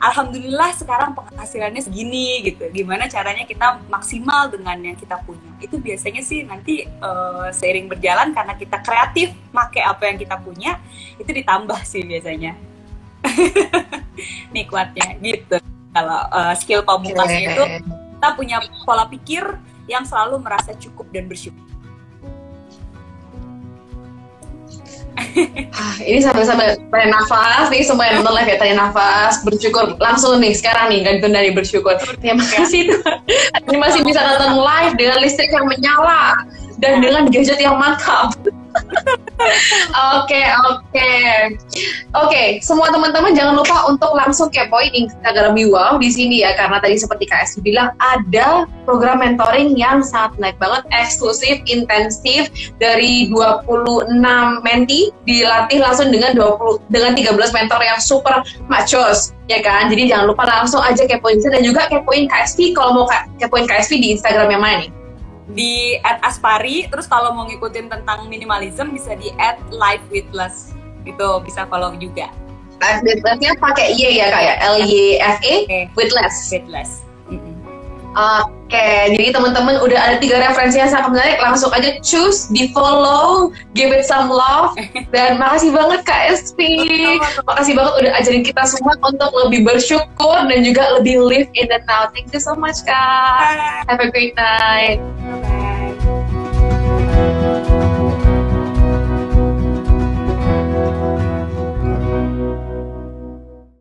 Alhamdulillah sekarang penghasilannya segini gitu gimana caranya kita maksimal dengan yang kita punya. Itu biasanya sih nanti uh, seiring berjalan karena kita kreatif make apa yang kita punya itu ditambah sih biasanya. Nikmatnya gitu. Kalau uh, skill pamungkasnya itu kita punya pola pikir yang selalu merasa cukup dan bersyukur. ah, ini sambil-sambil tarik nafas nih semua yang nonton live ya tarik nafas bersyukur langsung nih sekarang nih ganti dari bersyukur terima kasih ini masih bisa nonton live dengan listrik yang menyala dan dengan gadget yang mantap Oke, oke. Oke, semua teman-teman jangan lupa untuk langsung kepoin Instagram Wow di sini ya karena tadi seperti KS bilang ada program mentoring yang sangat menarik banget, eksklusif, intensif dari 26 menti dilatih langsung dengan 20 dengan 13 mentor yang super machos ya kan. Jadi jangan lupa langsung aja kepoin dan juga kepoin KSP kalau mau kepoin KSP di Instagram yang mana nih? Di at aspari terus kalau mau ngikutin tentang minimalism bisa di at life with less itu bisa follow juga life with lessnya pakai y ya kayak ya? l y f e okay. with less with less Oke, okay, jadi teman-teman udah ada tiga referensi yang sangat menarik. Langsung aja choose, di follow, give it some love. Dan makasih banget Kak Esti. Makasih banget udah ajarin kita semua untuk lebih bersyukur dan juga lebih live in the now. Thank you so much Kak. Have a great night.